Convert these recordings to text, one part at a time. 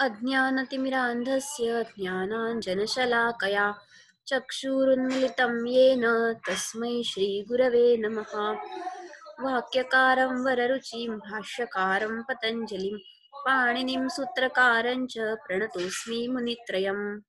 अज्ञानतिमिरान्धस्य ज्ञानाञ्जनशलाकया चक्षुरुन्मिलितं येन तस्मै श्रीगुरवे नमः। वाक्यकारं वररुचिं, भाष्यकारं पतञ्जलिं, पाणिनिं सूत्रकारं च प्रणतोऽस्मि मुनित्रयम्।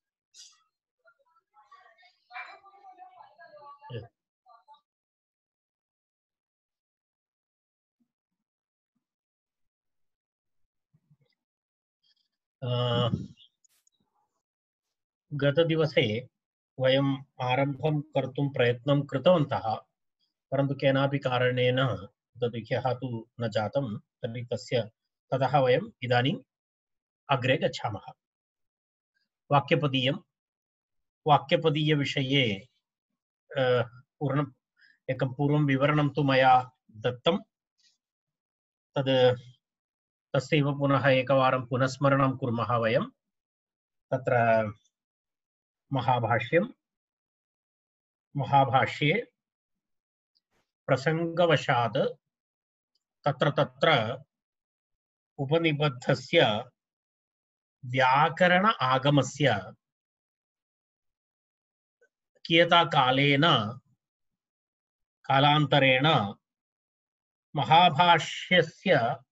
गतदिवसे वयम् आरम्भं कर्तुं प्रयत्नं कृतवन्तः, परन्तु केनापि कारणेन तद् ह्यः तु न जातं, तर्हि तस्य, ततः वयम् इदानीम् अग्रे गच्छामः। वाक्यपदीयं, वाक्यपदीयविषये पूर्णम्, एकं पूर्वं विवरणं तु मया दत्तं। तद् तस्यैव पुनः एकवारं पुनस्मरणं कुर्मः वयं। तत्र महाभाष्यं। महाभाष्ये प्रसङ्गवशात् तत्र तत्र उपनिबद्धस्य व्याकरण आगमस्य कियताकालेन कालान्तरेण महाभाष्यस्य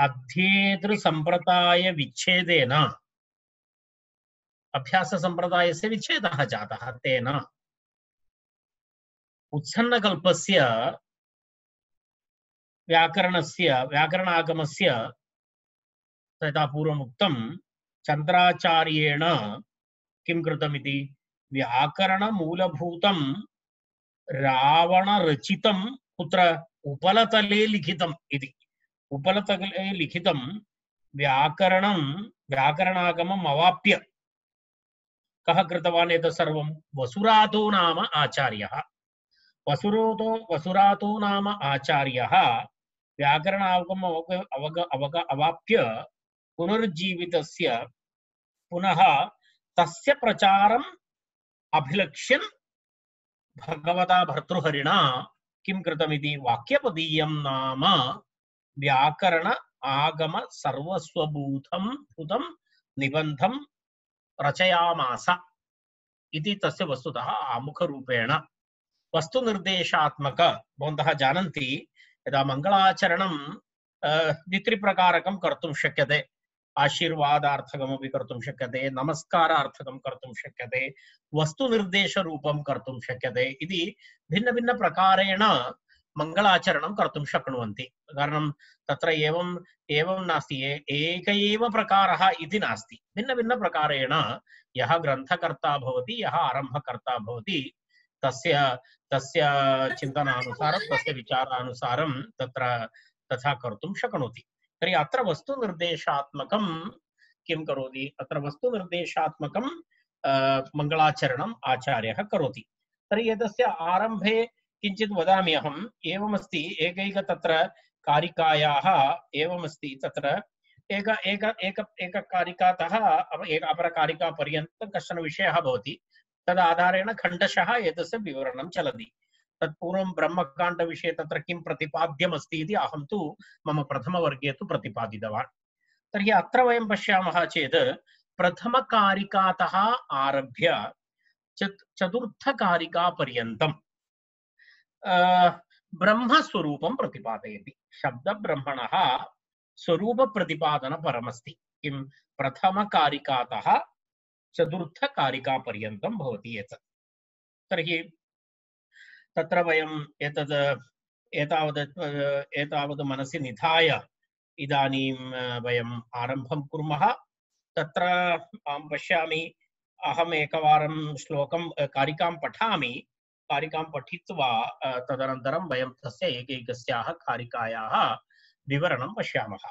अध्येतृसम्प्रदायविच्छेदेन अभ्याससम्प्रदायस्य विच्छेदः जातः तेन। उत्सन्नकल्पस्य व्याकरणस्य, व्याकरणागमस्य तथा पूर्वम् उक्तं चन्द्राचार्येण किं कृतमिति? व्याकरणमूलभूतं रावणरचितं कुत्र उपलतले लिखितम् इति। उपलतले लिखितं व्याकरणं, व्याकरणागमम् अवाप्य। कः कृतवान् एतत् सर्वं? वसुरातो नाम आचार्यः। वसुरोतो, वसुरातो नाम आचार्यः व्याकरणागम अवग अवग अवग, अवाप्य पुनरुज्जीवितस्य पुनः तस्य प्रचारम् अभिलक्ष्यन् भगवता भर्तृहरिणा किं कृतमिति वाक्यपदीयं नाम व्याकरण आगम सर्वस्वभूतं भूतं निबन्धं रचयामास इति तस्य वस्तुतः आमुखरूपेण। वस्तुनिर्देशात्मक भवन्तः जानन्ति, यदा मङ्गलाचरणं द्वित्रिप्रकारकं कर्तुं शक्यते। आशीर्वादार्थकमपि कर्तुं शक्यते, नमस्कारार्थकं कर्तुं शक्यते, वस्तुनिर्देशरूपं कर्तुं शक्यते इति भिन्नभिन्नप्रकारेण मङ्गलाचरणं कर्तुं शक्नुवन्ति। कारणं तत्र एवं नास्ति एक एव प्रकारः इति नास्ति। भिन्नभिन्नप्रकारेण यः तस्य तस्य तथा कर्तुं शक्नोति। तर्हि अत्र वस्तुनिर्देशात्मकं किं करोति? अत्र वस्तुनिर्देशात्मकं मङ्गलाचरणम् आचार्यः करोति। तर्हि एतस्य आरम्भे किञ्चित् वदामि अहम् एवमस्ति एकैक तत्र कारिकायाः एवमस्ति तत्र। एक एक एक एककारिकातः एक अपरकारिकापर्यन्तं कश्चन विषयः भवति तदाधारेण खण्डशः एतस्य विवरणं चलति। तत्पूर्वं ब्रह्मकाण्डविषये तत्र किं प्रतिपाद्यमस्ति इति अहं तु मम प्रथमवर्गे तु प्रतिपादितवान्। तर्हि अत्र वयं पश्यामः चेत् प्रथमकारिकातः आरभ्य चत् चतुर्थकारिकापर्यन्तम् अ, ब्रह्मस्वरूपं प्रतिपादयति शब्दब्रह्मणः स्वरूपप्रतिपादनपरमस्ति किं प्रथमकारिकातः चतुर्थकारिकापर्यन्तं भवति एतत् तर्हि तत्र वयम् एतत् एतावत् एतावत् मनसि निधाय इदानीं वयम् आरम्भं कुर्मः तत्र अहं पश्यामि अहम् एकवारं श्लोकं कारिकां पठामि कारिकां पठित्वा तदनन्तरं वयं तस्य एकैकस्याः कारिकायाः विवरणं पश्यामः?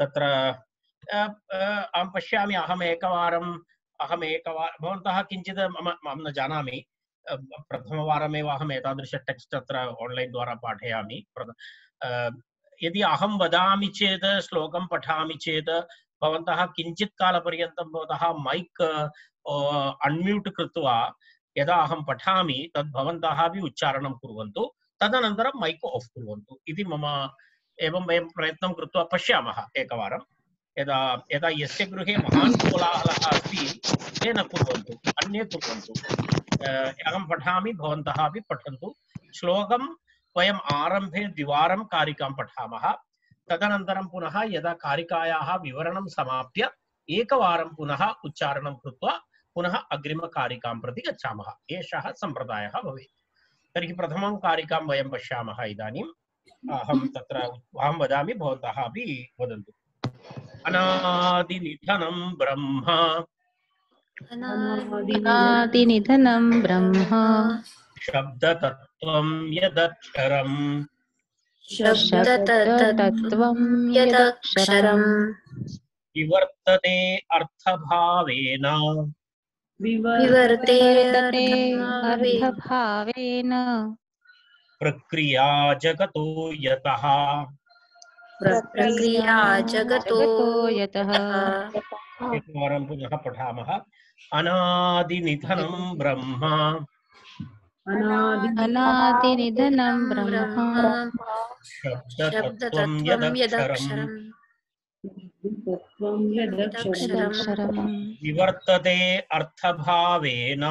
तत्र अहं पश्यामि, अहम् एकवारम् अहम् एकवारं भवन्तः किञ्चित् मम अहं न जानामि। प्रथमवारमेव अहम् एतादृश टेक्स्ट् अत्र आन्लैन् द्वारा पाठयामि। यदि अहं वदामि चेत्, श्लोकं पठामि चेत्, भवन्तः किञ्चित् कालपर्यन्तं भवतः मैक् अन्म्यूट् कृत्वा यदा अहं पठामि तद् भवन्तः अपि उच्चारणं कुर्वन्तु मैक् आफ् कुर्वन्तु इति मम एवं वयं प्रयत्नं कृत्वा पश्यामः एकवारम् यदा यदा यस्य गृहे महान् कोलाहलः अस्ति ते न कुर्वन्तु अन्ये अ, अहं पठामि भवन्तः अपि पठन्तु। श्लोकं वयम् आरम्भे द्विवारं पुनः यदा कारिकायाः विवरणं समाप्य एकवारं पुनः उच्चारणं कृत्वा पुनः अग्रिमकारिकां प्रति गच्छामः। एषः सम्प्रदायः भवेत्। तर्हि प्रथमं कारिकां वयं पश्यामः इदानीम् अहं तत्र अहं वदामि भवन्तः अपि वदन्तु। अनादिनिधनं ब्रह्म। अनादिनिधनं ब्रह्म। शब्दतत्त्वं यदक्षरम्। शब्दतत्त्वं यदक्षरम्। विवर्तते अर्थभावेन। विवर्ते वर्तते अर्थभावेन प्रक्रिया जगतो यतः। प्रक्रिया जगतो यतः। एकवारं पुनः पठामः। अनादिनिधनं ब्रह्म। अनादिनिधनं ब्रह्म। शब्दतत्त्वं शब्दतत्त्वं यदक्षरम्। विवर्तते अर्थभावेन।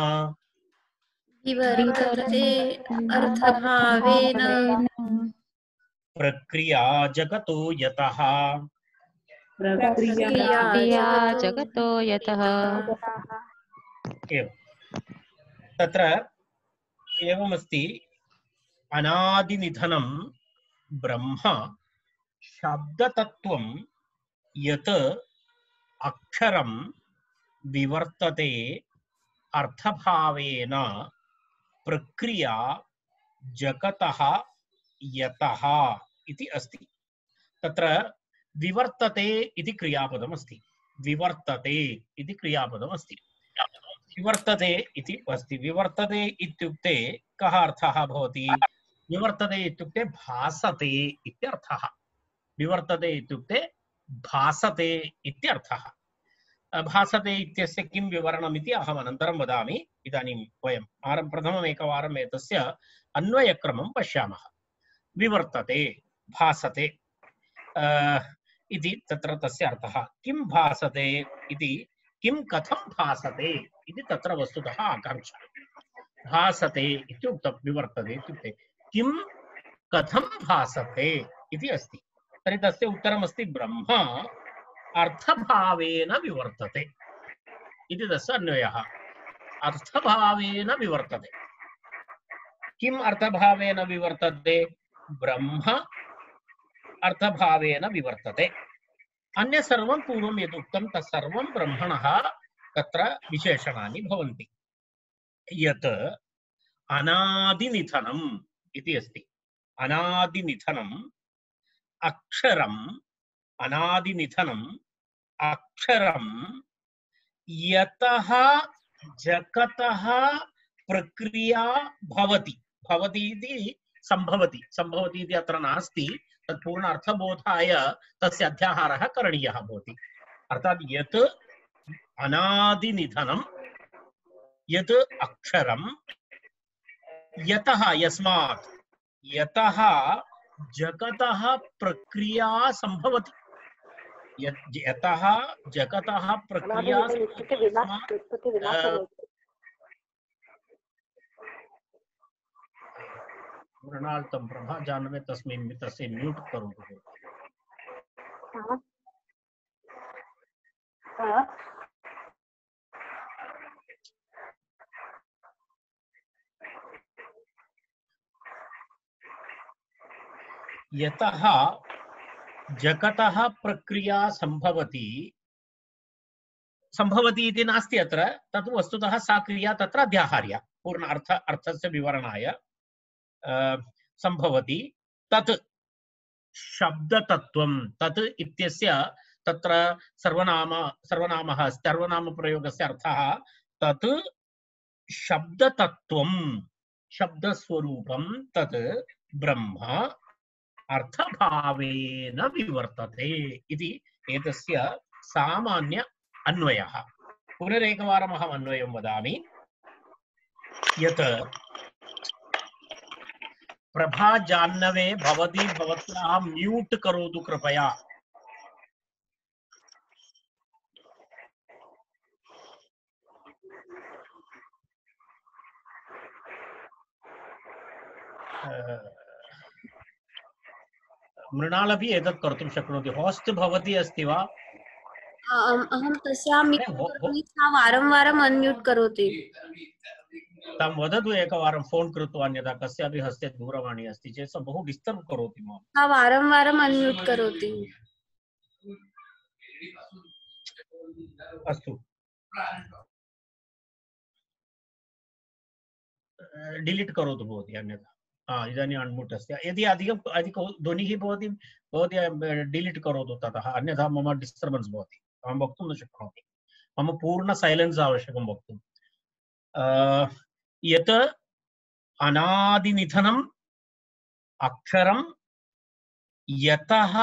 विवर्तते अर्थभावेन। प्रक्रिया जगतो यतः। क्रिया जगतो यतः। एवं। तत्र एवमस्ति अनादिनिधनं ब्रह्म शब्दतत्त्वं यत् अक्षरं विवर्तते अर्थभावेन प्रक्रिया जगतः इति अस्ति। तत्र विवर्तते इति क्रियापदमस्ति। विवर्तते इति क्रियापदमस्ति। विवर्तते इति अस्ति। विवर्तते इत्युक्ते कः अर्थः भवति? विवर्तते इत्युक्ते भासते इत्यर्थः। विवर्तते इत्युक्ते भासते इत्यर्थः। भासते इत्यस्य किं विवरणमिति अहम् अनन्तरं वदामि। इदानीं वयम् आरं प्रथमम् एकवारम् एतस्य अन्वयक्रमं पश्यामः। विवर्तते, भासते इति तत्र तस्य अर्थः। किं भासते इति, किं कथं भासते इति तत्र वस्तुतः आकाङ्क्षा। भासते विवर्तते इत्युक्ते, किं कथं भासते इति अस्ति। तर्हि तस्य उत्तरमस्ति ब्रह्म। अर्थभावेन विवर्तते। इति तस्य अन्वयः। अर्थभावेन विवर्तते। किम् अर्थभावेन विवर्तते? ब्रह्म अर्थभावेन विवर्तते। अन्य सर्वं पूर्वं यदुक्तं तत्सर्वं ब्रह्मणः तत्र विशेषणानि भवन्ति। यत् अनादिनिधनम् इति अस्ति। अक्षरम्, अनादिनिधनम् अक्षरं जगतः प्रक्रिया भवति। भवति इति सम्भवति। सम्भवति इति अत्र नास्ति। तत् पूर्ण अर्थबोधाय तस्य अध्याहारः करणीयः भवति। अक्षरं जगतः प्रक्रिया यत् यतः जगतः प्रक्रिया मृणाल्तं प्रभा जानवे तस्मिन् तस्य म्यूट् करोतु। यतः जगतः प्रक्रिया सम्भवति। सम्भवति इति नास्ति अत्र। तत् वस्तुतः सा क्रिया तत्र अध्याहार्या। पूर्ण अर्थ, अर्थस्य विवरणाय सम्भवति। तत् शब्दतत्त्वं, तत् इत्यस्य तत्र सर्वनाम, सर्वनामः सर्वनामप्रयोगस्य अर्थः तत् शब्दतत्त्वं, शब्दस्वरूपं तत् ब्रह्म अर्थभावेन विवर्तते इति एतस्य सामान्य अन्वयः। पुनरेकवारम् अहम् अन्वयं वदामि। यत् प्रभा जाह्नवे भवती भवत्याः म्यूट् करोतु कृपया। uh, मृणालपि एतत् कर्तुं शक्नोति। होस्ट् भवती अस्ति वा? अहं तस्याः सा वारं वारम् अन्म्यूट् करोति। तं वदतु एकवारं फोन् कृत्वा अन्यथा कस्यापि हस्ते दूरवाणी अस्ति चेत् सा बहु डिस्टर्ब् करोति माम्। सा वारं वारम् अन्म्यूट् करोति। अस्तु। डिलीट् करोतु भवती अन्यथा। इदानीम् अण्मुट् अस्ति यदि अधिकम् अधिक ध्वनिः भवति भवती डिलीट् करोतु ततः अन्यथा मम भवति अहं वक्तुं न शक्नोमि मम पूर्ण सैलेन्स् आवश्यकं वक्तुम् अ, यत् अनादिनिधनम् अक्षरं यतः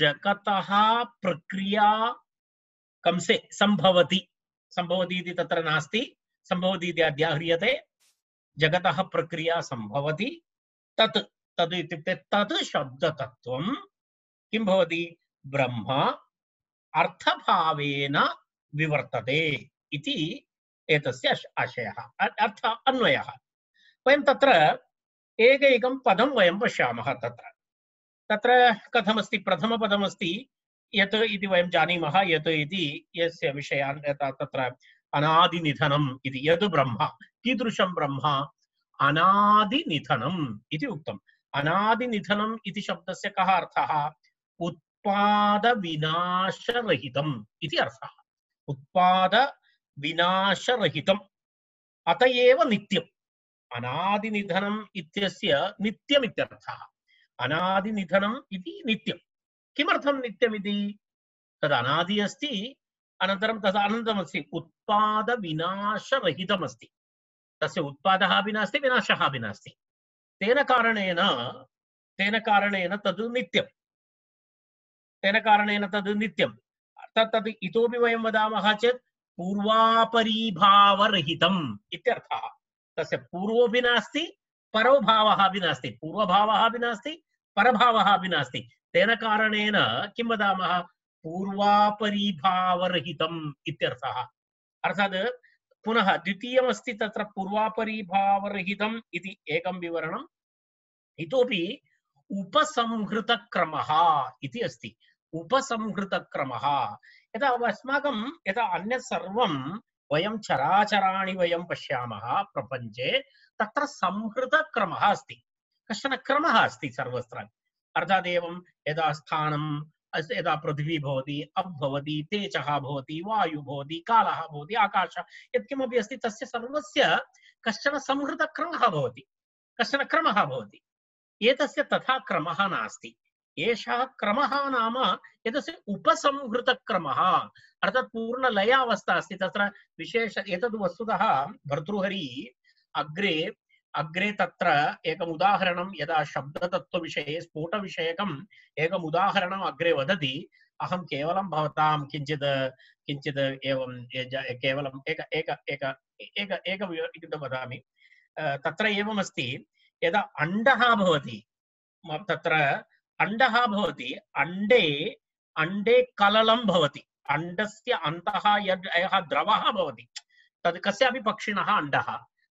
जगतः प्रक्रिया कंसे सम्भवति सम्भवति इति तत्र नास्ति इति अध्याह्रियते जगतः प्रक्रिया सम्भवति तत्, तद् इत्युक्ते तत् शब्दतत्त्वं किं भवति? ब्रह्म अर्थभावेन विवर्तते इति एतस्य आश- आशयः अर्थ अन्वयः। वयं तत्र एकैकं पदं वयं पश्यामः तत्र। तत्र कथमस्ति? प्रथमपदमस्ति यत् इति वयं जानीमः, यत् इति यस्य विषयान् तत्र अनादिनिधनम् इति यद् ब्रह्म, कीदृशं ब्रह्म? अनादिनिधनम् इति उक्तम्। अनादिनिधनम् इति शब्दस्य कः अर्थः? उत्पादविनाशरहितम् इति अर्थः। उत्पादविनाशरहितम्। अत एव नित्यम्। अनादिनिधनम् इत्यस्य नित्यमित्यर्थः। अनादिनिधनम् इति नित्यं किमर्थं नित्यमिति? तद् अनादि अस्ति तस्य उत्पादः अपि नास्ति, विनाशः अपि नास्ति। तेन कारणेन तेन कारणेन तद् नित्यं तेन कारणेन तद् नित्यं तत् तद् इतोपि वयं वदामः चेत् पूर्वापरीभावरहितम् इत्यर्थः। तस्य पूर्वोऽपि नास्ति परो भावः अपि नास्ति। पूर्वभावः अपि नास्ति, परभावः अपि नास्ति। तेन कारणेन किं वदामः? पूर्वापरीभावरहितम् इत्यर्थः। अर्थात् पुनः द्वितीयमस्ति तत्र पूर्वापरीभावरहितम् इति एकं विवरणम्। इतोपि उपसंहृतक्रमः इति अस्ति। उपसंहृतक्रमः। यदा अस्माकं यदा अन्यत् सर्वं वयं चराचराणि वयं पश्यामः प्रपञ्चे, तत्र संहृतक्रमः अस्ति। कश्चन क्रमः अस्ति सर्वत्र। अर्थात् एवं यदा स्थानम् अस्- यदा पृथिवी भवति, अप् भवति, तेजः भवति, वायुः भवति, कालः भवति, आकाशः। यत्किमपि अस्ति, तस्य सर्वस्य कश्चन संहृतक्रमः भवति, कश्चन क्रमः भवति। एतस्य तथा क्रमः नास्ति। एषः क्रमः नाम एतस्य उपसंहृतक्रमः, अर्थात् पूर्णलयावस्था अस्ति। तत्र विशेष एतद् वस्तुतः भर्तृहरि अग्रे अग्रे तत्र एकम् उदाहरणं यदा शब्दतत्त्वविषये, स्फोटविषयकम् एकम् उदाहरणम् अग्रे वदति, अहं केवलं भवतां किञ्चित् किञ्चित् एवं केवलम् एक एक एक एक एक वदामि। तत्र एवमस्ति, यदा अण्डः भवति तत्र अण्डः भवति, अण्डे अण्डे कललं भवति। अण्डस्य अन्तः यः द्रवः भवति, तद् कस्यापि पक्षिणः अण्डः।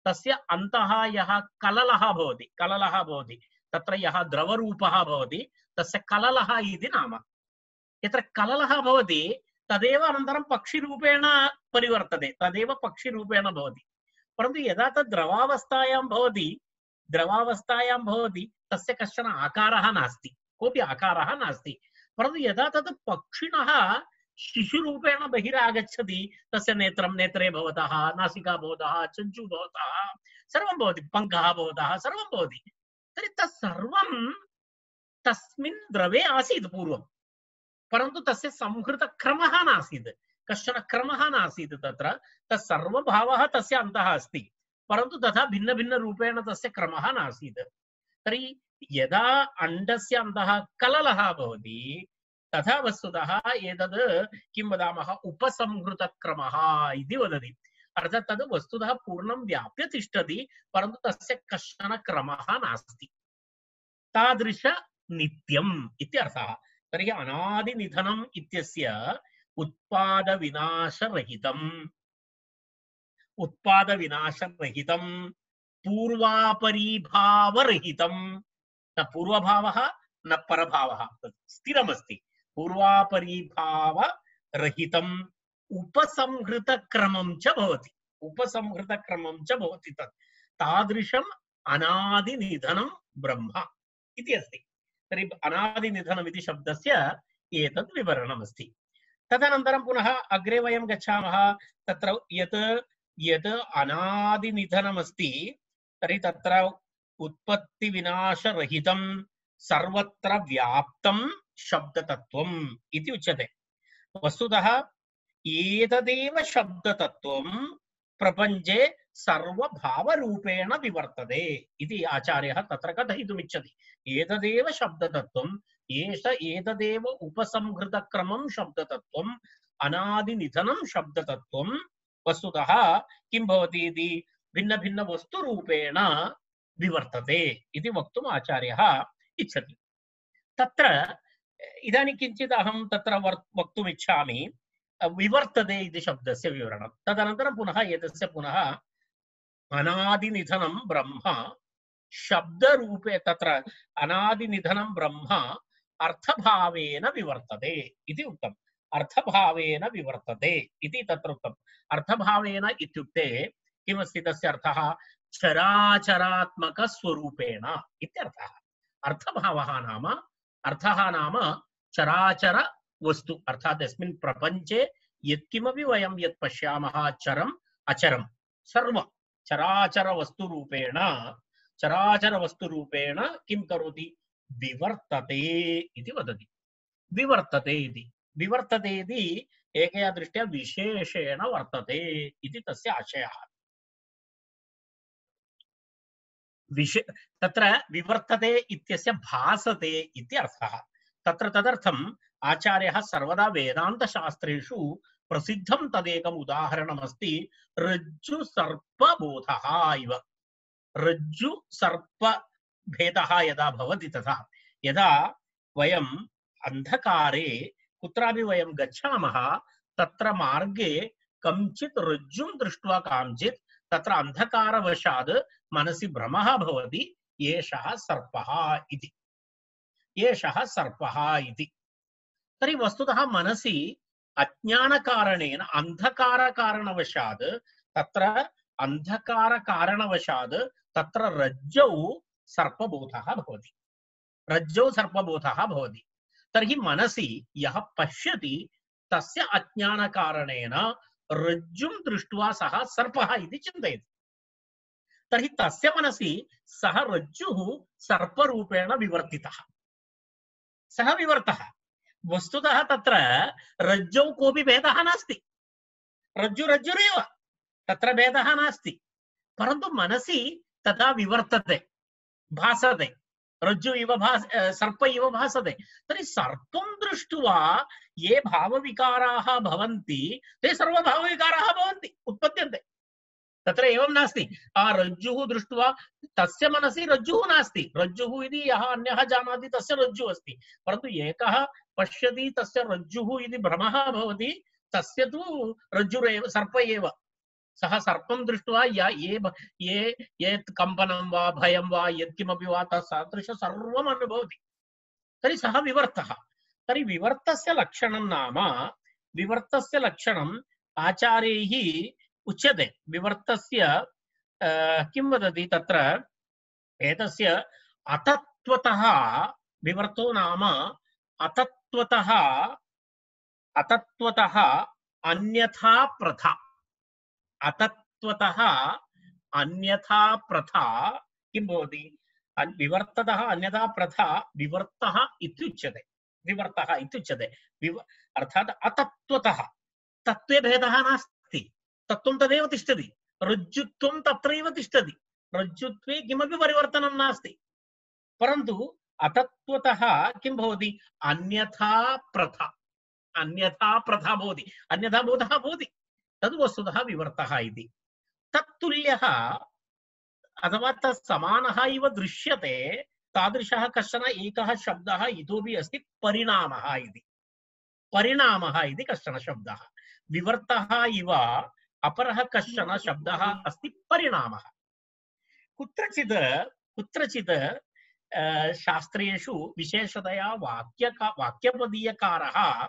तस्य अन्तः यः कललः भवति कललः भवति, तत्र यः द्रवरूपः भवति, तस्य कललः इति नाम। यत्र कललः भवति, तदेव अनन्तरं पक्षिरूपेण परिवर्तते, तदेव पक्षिरूपेण भवति। परन्तु यदा तद् द्रवावस्थायां भवति द्रवावस्थायां भवति, तस्य कश्चन आकारः नास्ति, कोऽपि आकारः नास्ति। परन्तु यदा तद् पक्षिणः शिशुरूपेण बहिरागच्छति, तस्य नेत्रं नेत्रे भवतः, नासिका भवतः, चञ्चू भवतः, सर्वं भवति, पङ्कः भवतः, सर्वं भवति। तर्हि तत्सर्वं तस्मिन् द्रवे आसीत् पूर्वं, परन्तु तस्य संहृतक्रमः नासीत्। कश्चन क्रमः नासीत् तत्र, तत्सर्वभावः तस्य अन्तः अस्ति, परन्तु तथा भिन्नभिन्नरूपेण तस्य क्रमः नासीत्। तर्हि यदा अण्डस्य अन्तः कललः भवति तथा वस्तुतः एतद् किं वदामः? उपसंहृतक्रमः इति वदति। अर्थात् तद् वस्तुतः पूर्णं व्याप्य तिष्ठति, परन्तु तस्य कश्चन क्रमः नास्ति। तादृश नित्यम् इत्यर्थः तर्हि अनादिनिधनम् इत्यस्य उत्पादविनाशरहितम्। उत्पादविनाशरहितम् पूर्वापरीभावरहितं न पूर्वभावः, न परभावः। तत् स्थिरमस्ति। पूर्वापरीभावरहितम् उपसंहृतक्रमं च भवति। उपसंहृतक्रमं च भवति तत्। तादृशम् अनादिनिधनं ब्रह्म इति अस्ति। तर्हि अनादिनिधनम् इति शब्दस्य एतत् विवरणमस्ति। तदनन्तरं पुनः अग्रे वयं गच्छामः। तत्र यत् यत् अनादिनिधनमस्ति, तर्हि तत्र उत्पत्तिविनाशरहितं सर्वत्र व्याप्तं शब्दतत्त्वम् इति उच्यते। वस्तुतः एतदेव शब्दतत्त्वं प्रपञ्चे सर्वभावरूपेण विवर्तते इति आचार्यः तत्र कथयितुमिच्छति। एतदेव शब्दतत्त्वम्, एष एतदेव उपसंहृतक्रमं शब्दतत्त्वम्, अनादिनिधनं शब्दतत्त्वं वस्तुतः किं भवति विवर्तते इति वक्तुम् आचार्यः इच्छति। इदानीं किञ्चित् अहं तत्र वर् वक्तुमिच्छामि विवर्तते इति शब्दस्य विवरणं। तदनन्तरं पुनः एतस्य पुनः अनादिनिधनं ब्रह्म, शब्दरूपे तत्र अनादिनिधनं ब्रह्म अर्थभावेन विवर्तते इति उक्तम्। अर्थभावेन विवर्तते इति तत्र उक्तम्। अर्थभावेन इत्युक्ते किमस्ति तस्य अर्थः? चराचरात्मकस्वरूपेण इत्यर्थः। अर्थभावः नाम अर्थः नाम चराचर वस्तु, अर्थात् यस्मिन् प्रपञ्चे यत्किमपि वयं यत् पश्यामः चरम् अचरं सर्व चराचरवस्तुरूपेण किं करोति? विवर्तते इति वदति। विवर्तते इति। विवर्तते इति एकया दृष्ट्या विशेषेण वर्तते इति तस्य आशयः। विशे, तत्र विवर्तते इत्यस्य भासते इति अर्थः। तत्र तदर्थम् आचार्यः सर्वदा वेदान्तशास्त्रेषु प्रसिद्धं तदेकम् उदाहरणमस्ति रज्जुसर्पबोधः इव। रज्जुसर्पभेदः यदा भवति तथा, यदा वयम् अन्धकारे कुत्रापि वयं गच्छामः, तत्र मार्गे कञ्चित् रज्जुं दृष्ट्वा काञ्चित् तत्र अन्धकारवशात् मनसि भ्रमः भवति एषः सर्पः इति। एषः सर्पः इति। तर्हि वस्तुतः मनसि अज्ञानकारणेन अन्धकारकारणवशात् तत्र अन्धकारकारणवशात् तत्र रज्जौ सर्पबोधः भवति। रज्जौ सर्पबोधः भवति। तर्हि मनसि यः पश्यति, तस्य अज्ञानकारणेन रज्जुं दृष्ट्वा सः सर्पः इति चिन्तयति। तर्हि तस्य मनसि सः रज्जुः सर्परूपेण विवर्तितः। सः विवर्तः। वस्तुतः तत्र रज्जौ कोऽपि भेदः नास्ति। रज्जु रज्जुरेव, तत्र भेदः नास्ति। परन्तु मनसि तथा विवर्तते, भासते। रज्जु इव भास सर्प इव भासते। तर्हि सर्पं दृष्ट्वा ये भावविकाराः भवन्ति, ते सर्वभावविकाराः भवन्ति, उत्पद्यन्ते। तत्र एवं नास्ति। आ रज्जुः दृष्ट्वा तस्य मनसि रज्जुः नास्ति। रज्जुः इति यः अन्यः जानाति, तस्य रज्जुः अस्ति। परन्तु एकः पश्यति, तस्य रज्जुः इति भ्रमः भवति, तस्य तु रज्जुरेव, सर्प एव। सः सर्पं दृष्ट्वा या ये ये यत् कम्पनं वा, भयं वा, यत्किमपि वा तत्सदृश सर्वम् अनुभवति। तर्हि सः विवर्तः। तर्हि विवर्तस्य लक्षणं नाम, विवर्तस्य लक्षणम् आचार्यैः उच्यते। विवर्तस्य किं वदति तत्र? एतस्य अतत्वतः विवर्तो नाम अतत्वतः अतत्वतः अन्यथा प्रथा। अतत्वतः अन्यथा प्रथा किं भवति? विवर्ततः अन्यथा प्रथा विवर्तः इत्युच्यते। विवर्तः इत्युच्यते। विव अर्थात् अतत्वतः तत्त्वे भेदः नास्ति। तत्त्वं तदेव तिष्ठति। रज्जुत्वं तत्रैव तिष्ठति। रज्जुत्वे किमपि परिवर्तनं नास्ति। परन्तु अतत्वतः किं भवति? अन्यथा प्रथा। अन्यथा प्रथा भवति। अन्यथा बोधः भवति। तद् वस्तुतः विवर्तः इति। तत्तुल्यः अथवा तत् समानः इव दृश्यते, तादृशः कश्चन एकः शब्दः इतोपि अस्ति परिणामः इति। परिणामः इति कश्चन शब्दः। विवर्तः इव अपरः कश्चन शब्दः अस्ति परिणामः। कुत्रचित् कुत्रचित् शास्त्रेषु विशेषतया वाक्यका, वाक्यपदीयकारः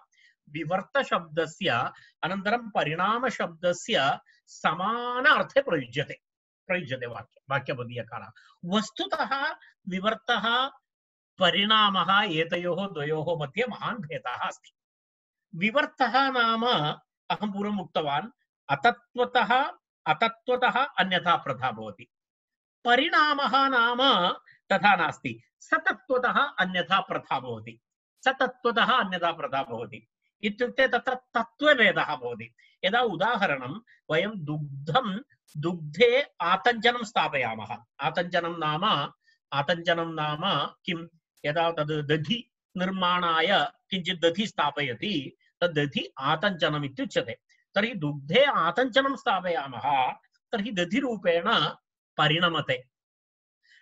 विवर्तशब्दस्य अनन्तरं परिणामशब्दस्य समान अर्थे प्रयुज्यते प्रयुज्यते वाक्य वाक्यपदीयकारः वस्तुतः विवर्तः परिणामः एतयोः द्वयोः मध्ये महान् भेदः अस्ति। विवर्तः नाम अहं पूर्वम् उक्तवान्, अतत्त्वतः अतत्त्वतः अन्यथा प्रथा भवति। परिणामः नाम तथा नास्ति। सतत्त्वतः अन्यथा प्रथा भवति। सतत्त्वतः अन्यथा प्रथा भवति। इत्युक्ते तत्र तत्त्वभेदः भवति। यदा उदाहरणं वयं दुग्धं, दुग्धे आतञ्जनं स्थापयामः। आतञ्जनं नाम आतञ्जनं नाम किं? यदा तद् दधि निर्माणाय किञ्चित् दधि स्थापयति, तद् दधि आतञ्जनम् इत्युच्यते। तर्हि दुग्धे आतञ्जनं स्थापयामः, तर्हि दधिरूपेण परिणमते।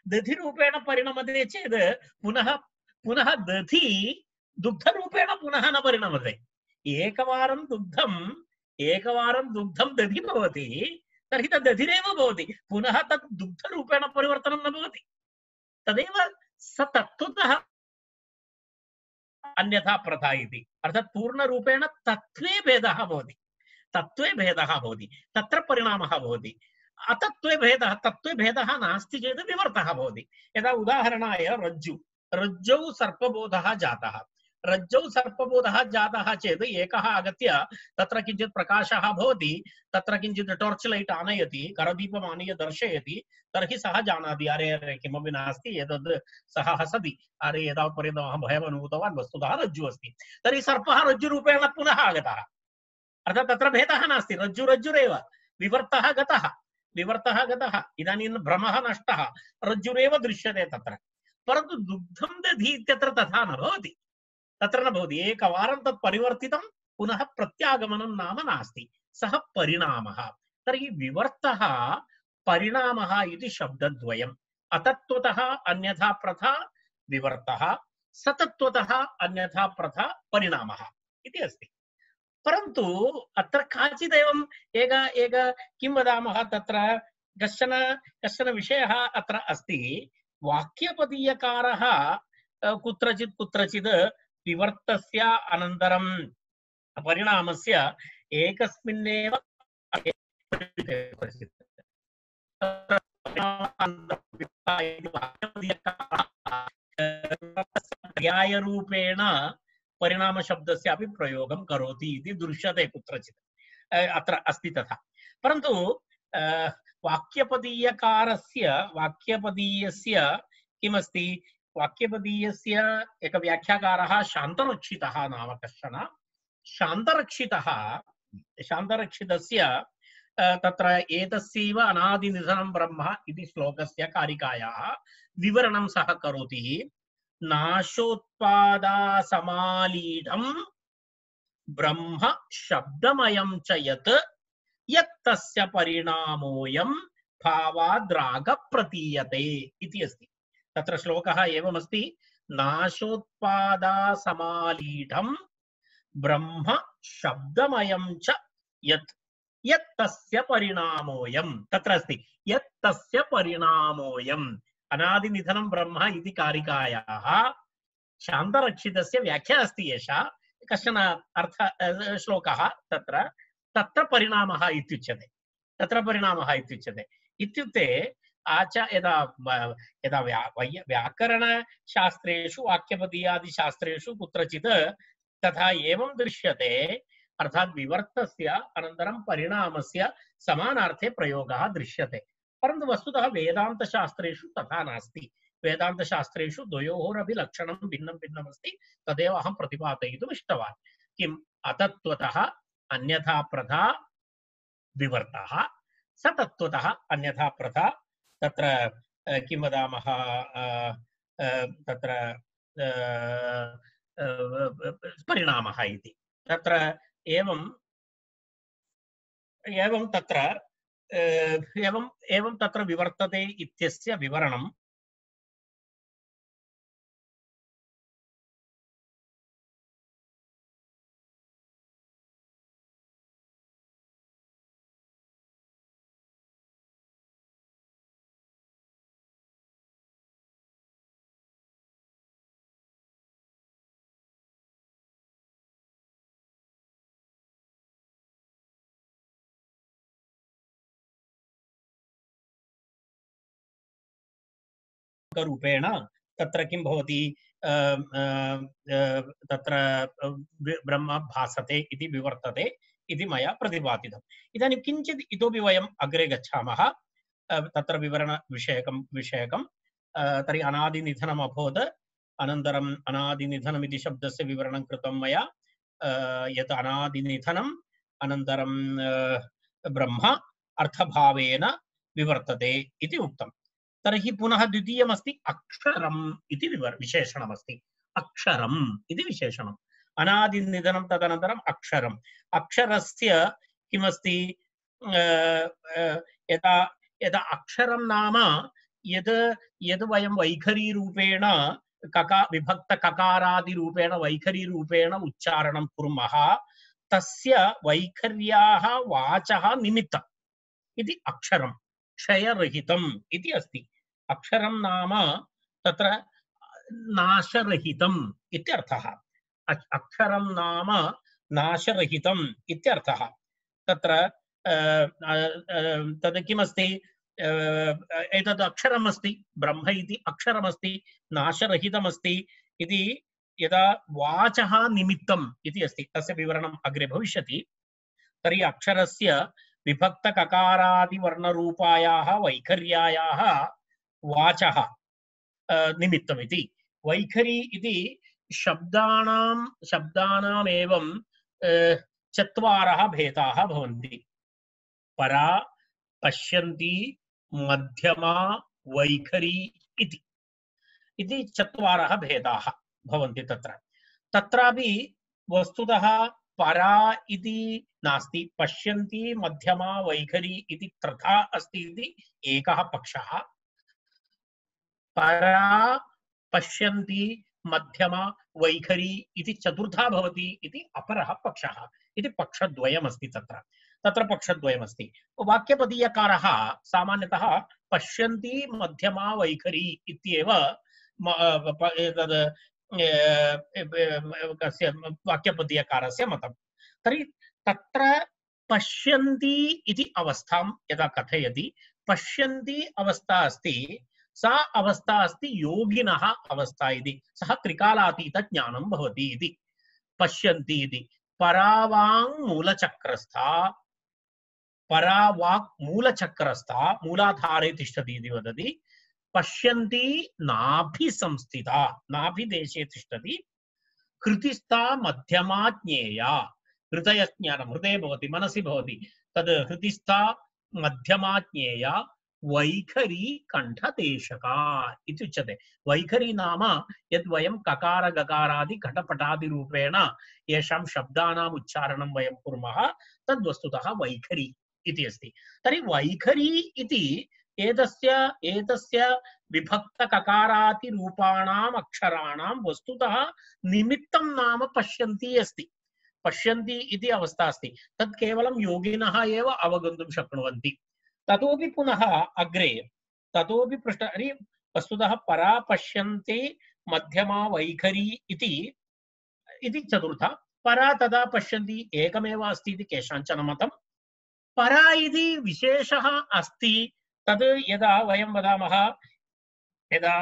दधिरूपेण परिणमते चेत् पुनः पुनः दधि दुग्धरूपेण पुनः न परिणमते। एकवारं दुग्धम् एकवारं दुग्धं दधि भवति, तर्हि तद् दधिरेव भवति, पुनः तत् दुग्धरूपेण परिवर्तनं न भवति। तदेव स तत्त्वतः अन्यथा प्रथा इति। अर्थात् पूर्णरूपेण तत्त्वे भेदः भवति। तत्त्वे भेदः भवति, तत्र परिणामः भवति। अतत्त्वे भेदः, तत्त्वे भेदः नास्ति चेत् विवर्तः भवति। यदा उदाहरणाय रज्जु, रज्जौ सर्पबोधः जातः। रज्जौ सर्पबोधः जातः चेत् एकः आगत्य तत्र किञ्चित् प्रकाशः भवति, तत्र किञ्चित् टार्च् लैट् आनयति, करदीपम् आनीय दर्शयति, तर्हि सः जानाति, अरे अरे, किमपि नास्ति, एतद् सः हसति, अरे, एतावत्पर्यन्तम् अहं भयम् अनुभूतवान् रज्जु अस्ति। तर्हि सर्पः रज्जुरूपेण पुनः आगतः। अर्थात् तत्र भेदः नास्ति, रज्जु, रज्जुरेव, विवर्तः गतः, विवर्तः भ्रमः नष्टः, रज्जुरेव दृश्यते तत्र। परन्तु दुग्धं तथा न तत्र न भवति। एकवारं तत् परिवर्तितं, पुनः प्रत्यागमनं नाम नास्ति। सः परिणामः। तर्हि विवर्तः परिणामः इति शब्दद्वयम्। अतत्त्वतः अन्यथा प्रथा, विवर्तः। सतत्त्वतः अन्यथा प्रथा, परिणामः इति अस्ति। परन्तु अत्र काचिदेवम् एक एक किं वदामः तत्र? कश्चन कश्चन विषयः अत्र अस्ति। वाक्यपदीयकारः कुत्रचित् कुत्रचित् विवर्तस्य अनन्तरं परिणामस्य एकस्मिन्नेव पर्यायरूपेण परिणामशब्दस्य अपि प्रयोगं करोति इति दृश्यते कुत्रचित्। अत्र अस्ति तथा। परन्तु वाक्यपदीयकारस्य, वाक्यपदीयस्य किमस्ति? वाक्यपदीयस्य एकः व्याख्याकारः शान्तरक्षितः नाम कश्चन। शान्तरक्षितः, शान्तरक्षितस्य तत्र एतस्यैव अनादिनिधनं ब्रह्म इति श्लोकस्य कारिकायाः विवरणं सः करोति। नाशोत्पादासमालीढं ब्रह्म शब्दमयं च यत् यत्तस्य परिणामोऽयं भावाद्रागप्रतीयते इति अस्ति। तत्र श्लोकः एवमस्ति नाशोत्पादासमालीढं ब्रह्म शब्दमयं च यत् यत्तस्य परिणामोऽयं। तत्र अस्ति यत्तस्य परिणामोऽयम्। अनादिनिधनं ब्रह्म इति कारिकायाः शान्तरक्षितस्य व्याख्या अस्ति एषा। कश्चन अर्थ श्लोकः तत्र तत्र परिणामः इत्युच्यते, तत्र परिणामः इत्युच्यते। इत्युक्ते आच यदा यदा व्या वै- व्याकरणशास्त्रेषु वाक्यपदीयादिशास्त्रेषु कुत्रचित् तथा एवं दृश्यते, अर्थात् विवर्तस्य अनन्तरं परिणामस्य समानार्थे प्रयोगः दृश्यते। परन्तु वस्तुतः वेदान्तशास्त्रेषु तथा नास्ति। वेदान्तशास्त्रेषु द्वयोरपि लक्षणं भिन्नं भिन्नमस्ति, तदेव अहं प्रतिपादयितुम् इष्टवान्। किम्? अतत्त्वतः अन्यथा प्रथा विवर्तः, सतत्त्वतः अन्यथा प्रथा तत्र किं वदामः तत्र परिणामः इति। तत्र एवम् एवं तत्र अ, एवं एवं तत्र विवर्तते इत्यस्य विवरणं रूपेण तत्र किं भवति तत्र ब्रह्म भासते इति विवर्तते इति मया प्रतिपादितम् इदानीं किञ्चित् इतोपि वयम् अग्रे गच्छामः तत्र विवरणविषयकं विषयकं तर्हि अनादिनिधनम् अभवत्, अनन्तरम् अनादिनिधनम् इति शब्दस्य विवरणं कृतं मया यत् अनादिनिधनम् अनन्तरं ब्रह्म अर्थभावेन विवर्तते इति उक्तम्। तर्हि पुनः द्वितीयमस्ति अक्षरम् इति विवर, विशेषणमस्ति। अक्षरम् इति विशेषणम्। अनादिनिधनं तदनन्तरम् अक्षरम्। अक्षरस्य किमस्ति? यदा यदा अक्षरं नाम यद् यद् वयं वैखरीरूपेण कका, विभक्तककारादिरूपेण वैखरीरूपेण उच्चारणं कुर्मः, तस्य वैखर्याः वाचः निमित्तम् इति अक्षरं। क्षयरहितम् इति अस्ति। अक्षरं नाम तत्र नाशरहितम् इत्यर्थः। अक्षरं नाम नाशरहितम् इत्यर्थः। तत्र तद् किमस्ति? एतद् अक्षरमस्ति, ब्रह्म इति अक्षरमस्ति, नाशरहितमस्ति इति यदा वाचः निमित्तम् इति अस्ति, तस्य विवरणम् अग्रे भविष्यति। तर्हि अक्षरस्य विभक्तककारादिवर्णरूपायाः, वैखर्यायाः वाचः निमित्तमिति। वैखरी इति शब्दानां, शब्दानामेवं चत्वारः परा, पश्यन्ति, मध्यमा, वैखरी चत्वारः भेदाः वस्तुतः परा नास्ति, पश्यन्ति, मध्यमा, वैखरी तथा अस्ति इति पक्षः। परा पश्यन्ति मध्यमा वैखरी इति चतुर्था भवति इति अपरः पक्षः। इति पक्षद्वयमस्ति तत्र। तत्र पक्षद्वयमस्ति। वाक्यपदीयकारः सामान्यतः पश्यन्ति मध्यमा वैखरी इत्येव एतद् कस्य, वाक्यपदीयकारस्य मतं तर्हि तत्र पश्यन्ति इति अवस्थां यदा कथयति, पश्यन्ति अवस्था अस्ति सा अवस्था अस्ति योगिनः अवस्था इति। सः त्रिकालातीतज्ञानं भवति इति। पश्यन्ति इति। परावाङ् मूलचक्रस्था परावाक् मूलचक्रस्था मूलाधारे तिष्ठति इति वदति। पश्यन्ति नाभिसंस्थिता। नाभिदेशे तिष्ठति। हृतिस्था मध्यमा ज्ञेया हृदयज्ञानं, हृदये भवति, मनसि भवति। तद् हृतिस्था मध्यमा ज्ञेया वैखरी कण्ठदेशका इति वैखरी नाम यद् वयं ककार गकारादि घटपटादिरूपेण येषां शब्दानाम् उच्चारणं वयं कुर्मः तद् वस्तुतः वैखरी इति अस्ति। तर्हि वैखरी इति एतस्य एतस्य विभक्तककारादिरूपाणाम् अक्षराणां वस्तुतः निमित्तं नाम पश्यन्ति अस्ति। पश्यन्ति इति अवस्था अस्ति। तत् केवलं योगिनः एव अवगन्तुं शक्नुवन्ति। ततोपि पुनः अग्रे, ततोपि पृष्ठ अरे वस्तुतः परा पश्यन्ति मध्यमा वैखरी इति इति चतुर्था। परा तदा पश्यन्ति, एकमेव अस्ति इति केषाञ्चन मतं। परा इति विशेषः अस्ति, तद् यदा वयं वदामः, यदा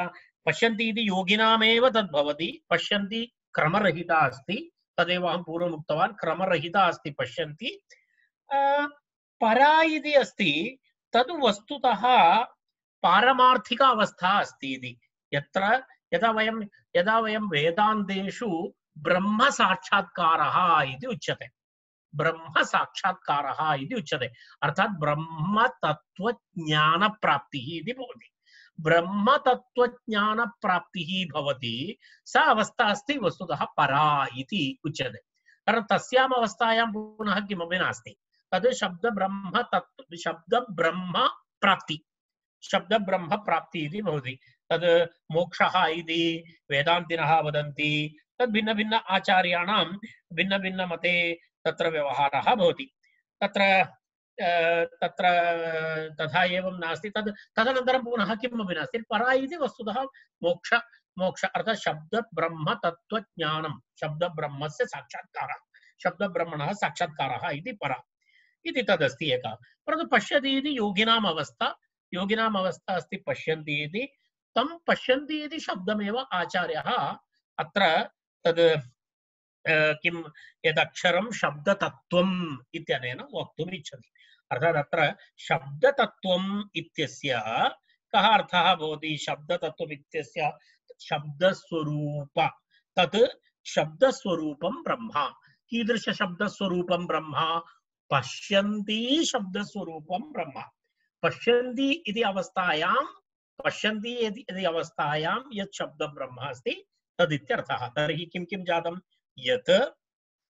पश्यन्ति इति योगिनामेव तद् भवति पश्यन्ति क्रमरहिता अस्ति, तदेव अहं पूर्वम् उक्तवान्, क्रमरहिता अस्ति, पश्यन्ति। परा इति अस्ति तद् वस्तुतः पारमार्थिक अवस्था अस्ति इति। यदा वयं यदा वयं वेदान्तेषु ब्रह्मसाक्षात्कारः इति उच्यते। ब्रह्मसाक्षात्कारः इति उच्यते। अर्थात् ब्रह्मतत्त्वज्ञानप्राप्तिः इति भवति। ब्रह्मतत्त्वज्ञानप्राप्तिः भवति, सा अवस्था अस्ति, वस्तुतः परा इति उच्यते। कारणं तस्याम् अवस्थायां पुनः किमपि नास्ति। तद् शब्दब्रह्म तत्त्व शब्दब्रह्म प्राप्ति। शब्दब्रह्म प्राप्ति इति तद् मोक्षः वेदान्तिनः वदन्ति। तद् भिन्नभिन्न आचार्याणां भिन्नभिन्नमते तत्र व्यवहारः भवति। तत्र तत्र तथा एवं नास्ति। तद्, तदनन्तरं पुनः किमपि नास्ति। परा इति वस्तुतः मोक्ष मोक्ष अर्थात् शब्दब्रह्म तत्त्वज्ञानं। शब्दब्रह्मस्य साक्षात्कारः। शब्दब्रह्मणः साक्षात्कारः इति परा। इति तदस्ति एकः। परन्तु पश्यति इति योगिनाम् अवस्था योगिनाम् अवस्था अस्ति पश्यन्ति इति। तं पश्यन्ति इति शब्दमेव आचार्यः अत्र तद् किं यदक्षरं शब्दतत्त्वम् इत्यनेन वक्तुम् इच्छति अर्थात् अत्र शब्दतत्त्वम् इत्यस्य, कः अर्थः भवति? शब्दतत्त्वम् इत्यस्य शब्दस्वरूप। तत् शब्दस्वरूपं ब्रह्म। कीदृशशब्दस्वरूपं ब्रह्म? पश्यन्ति शब्दस्वरूपं ब्रह्म। पश्यन्ति इति अवस्थायां, पश्यन्ति अवस्थायां ब्रह्म अस्ति, तदित्यर्थः। तर्हि किं किं जातं? यत्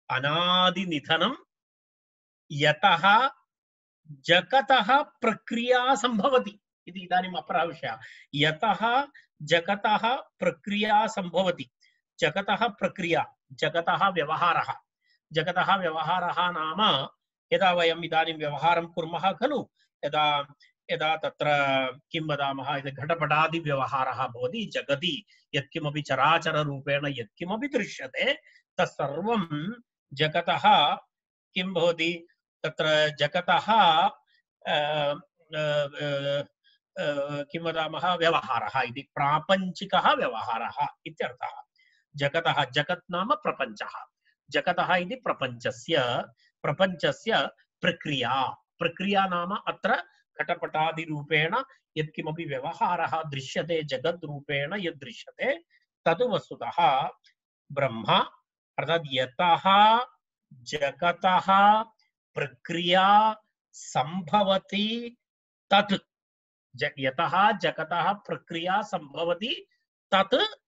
अनादिनिधनं, यतः जगतः प्रक्रिया सम्भवति इति इदानीम् अपरः विषयः यतः जगतः प्रक्रिया सम्भवति। जगतः प्रक्रिया, जगतः व्यवहारः। जगतः व्यवहारः नाम यदा वयम् इदानीं व्यवहारं कुर्मः खलु? यदा यदा तत्र किं वदामः? यद् घटपटादिव्यवहारः भवति, जगति यत्किमपि चराचररूपेण यत्किमपि दृश्यते, तत्सर्वं जगतः किं भवति? तत्र जगतः किं वदामः? व्यवहारः इति, प्रापञ्चिकः व्यवहारः इत्यर्थः। जगतः जगत् नाम प्रपञ्चः। जगतः इति प्रपञ्चस्य प्रपञ्चस्य प्रक्रिया। प्रक्रिया नाम अत्र घटपटादिरूपेण यत्किमपि व्यवहारः दृश्यते, जगद्रूपेण यद् दृश्यते, तद् वस्तुतः ब्रह्म, अर्थात् यतः जगतः प्रक्रिया सम्भवति तत्। ज, यतः जगतः प्रक्रिया सम्भवति तत्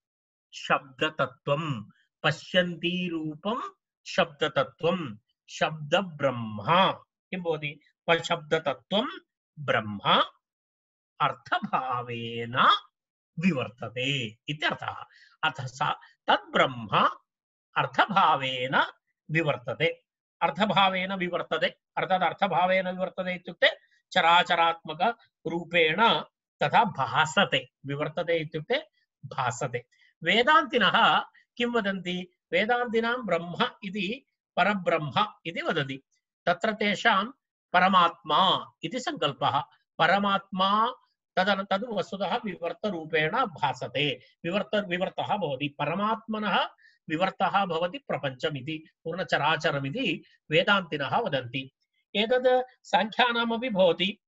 शब्दतत्त्वं। पश्यन्ति रूपं शब्दतत्त्वं। शब्दब्रह्म। किं भवति? शब्दतत्त्वं ब्रह्म अर्थभावेन विवर्तते इत्यर्थः अथ सा तद् ब्रह्म अर्थभावेन विवर्तते। अर्थभावेन विवर्तते। अर्थात् अर्थभावेन विवर्तते इत्युक्ते चराचरात्मक रूपेण तथा भासते। विवर्तते इत्युक्ते भासते। वेदान्तिनः किं वदन्ति? वेदान्तिनां ब्रह्म इति परब्रह्म इति वदति। तत्र तेषां परमात्मा इति सङ्कल्पः। परमात्मा तदन तद् वस्तुतः विवर्तरूपेण भासते। विवर्त विवर्तः भवति। परमात्मनः विवर्तः भवति प्रपञ्चमिति, पूर्णचराचरमिति वेदान्तिनः वदन्ति। एतद् साङ्ख्यानामपि भवति।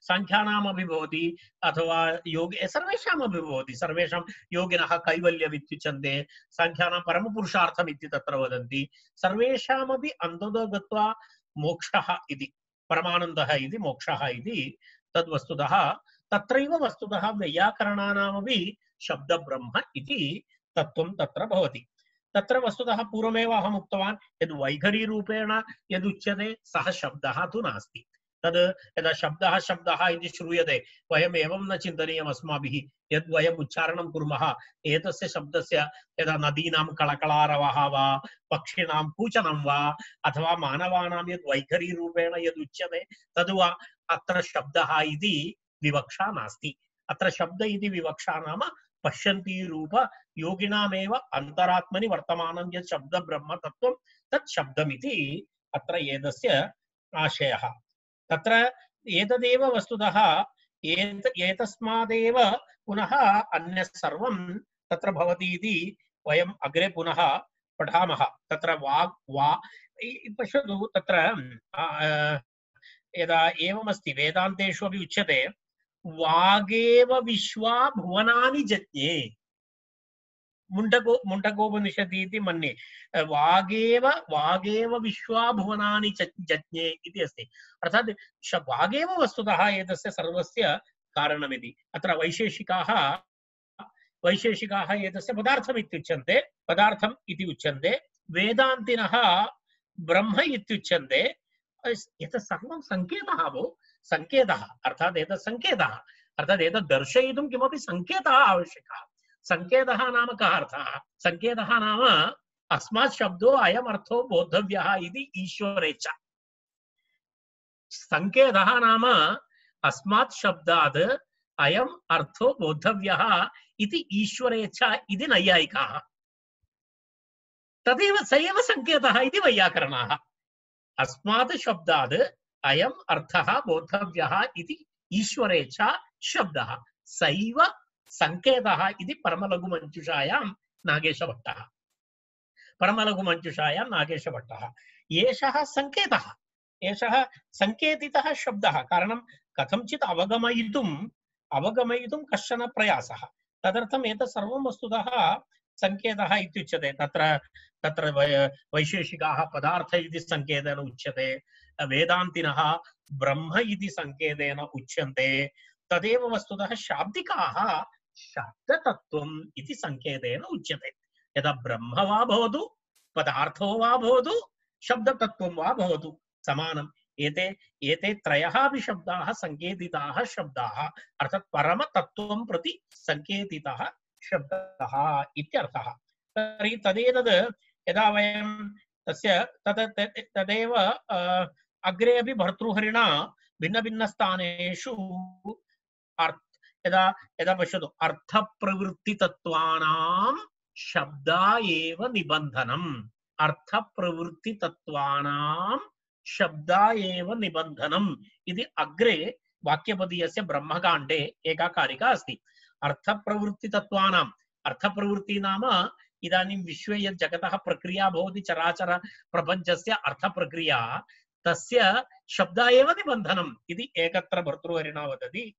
साङ्ख्यानामपि भवति अथवा योग सर्वेषामपि भवति। सर्वेषां योगिनः कैवल्यम् इत्युच्यन्ते साङ्ख्यानां परमपुरुषार्थम् इति तत्र वदन्ति। सर्वेषामपि अन्ततो गत्वा मोक्षः इति, परमानन्दः इति, मोक्षः इति तद्वस्तुतः, तत्रैव वस्तुतः वैयाकरणानामपि शब्दब्रह्म इति तत्त्वं तत्र भवति। तत्र वस्तुतः पूर्वमेव अहम् उक्तवान्, यद् वैखरीरूपेण यदुच्यते, सः शब्दः तु नास्ति। तद् यदा शब्दः शब्दः इति श्रूयते, वयम् न चिन्तनीयम् अस्माभिः यद् वयम् उच्चारणं कुर्मः, एतस्य शब्दस्य यदा नदीनां कळकळारवः वा, पक्षिणां कूचनं वा, अथवा मानवानां यद् वैखरीरूपेण यद् विवक्षा नास्ति। इति विवक्षा नाम पश्यन्ति रूप योगिनामेव अन्तरात्मनि वर्तमानं यत् शब्दब्रह्म तत्त्वं तत् शब्दमिति अत्र आशयः। तत्र एतदेव वस्तुतः एत, एतस्मादेव पुनः अन्यत् सर्वं तत्र भवति इति वयम् अग्रे पुनः पठामः। तत्र वा पश्यतु तत्र यदा एवमस्ति, वेदान्तेषु अपि उच्यते, वागेव विश्वा भुवनानि जज्ञे। मुण्डको मुण्डकोपनिषदि इति मन्ये वागेव वागेव विश्वा भुवनानि च, जज्ञे इति अस्ति। अर्थात् वागेव वस्तुतः एतस्य सर्वस्य कारणमिति। अत्र वैशेषिकाः वैशेषिकाः एतस्य पदार्थम् इत्युच्यन्ते पदार्थम् इति उच्यन्ते, वेदान्तिनः ब्रह्म इत्युच्यन्ते। एतत् सर्वं सङ्केतः भो, सङ्केतः। अर्थात् एतत् सङ्केतः। अर्थात् एतत् दर्शयितुं किमपि सङ्केतः आवश्यकः। सङ्केतः नाम कः अर्थः? नाम अस्मात् शब्दो अयम् अर्थो बोद्धव्यः इति ईश्वरेच्छा नाम अस्मात् शब्दात् अयम् अर्थो बोद्धव्यः इति ईश्वरेच्छा इति नैयायिकाः। तदेव स एव सङ्केतः इति वैयाकरणाः। अयम् अर्थः बोद्धव्यः इति ईश्वरेच्छा शब्दः। सैव सङ्केतः इति परमलघुमञ्जुषायां नागेशभट्टः। परमलघुमञ्जुषायां नागेशभट्टः। एषः सङ्केतः एषः सङ्केतितः शब्दः। कारणं कथञ्चित् अवगमयितुम्, अवगमयितुं कश्चन प्रयासः। तदर्थम् एतत् सर्वं वस्तुतः सङ्केतः इत्युच्यते। तत्र तत्र वैशेषिकाः पदार्थ इति सङ्केतेन उच्यते। वेदान्तिनः ब्रह्म इति सङ्केतेन उच्यन्ते। तदेव वस्तुतः शाब्दिकाः शब्दतत्त्वम् सङ्केतेन उच्यते। यदा ब्रह्म वा पदार्थो वा भवतु, शब्दतत्त्वं वा भवतु, समानम्। एते एते त्रयः अपि शब्दाः, सङ्केतिताः शब्दाः, अर्थात् परमतत्त्वं प्रति सङ्केतितः शब्दः इत्यर्थः तर्हि तदेतद्, यदा वयं तस्य तत्- तदेव अग्रे अपि भर्तृहरिणा भिन्नभिन्नस्थानेषु यदा यदा पश्यतु, अर्थप्रवृत्तितत्त्वानां शब्दा एव निबन्धनम्। अर्थप्रवृत्तितत्त्वानां शब्दा एव निबन्धनम् इति अग्रे वाक्यपदीयस्य ब्रह्मकाण्डे एका कारिका अस्ति। अर्थप्रवृत्तितत्त्वानाम् अर्थप्रवृत्ति नाम इदानीं विश्वे यत् जगतः प्रक्रिया भवति, चराचर प्रपञ्चस्य अर्थप्रक्रिया, तस्य शब्दा एव निबन्धनम् इति एकत्र भर्तृहरिणा वदति।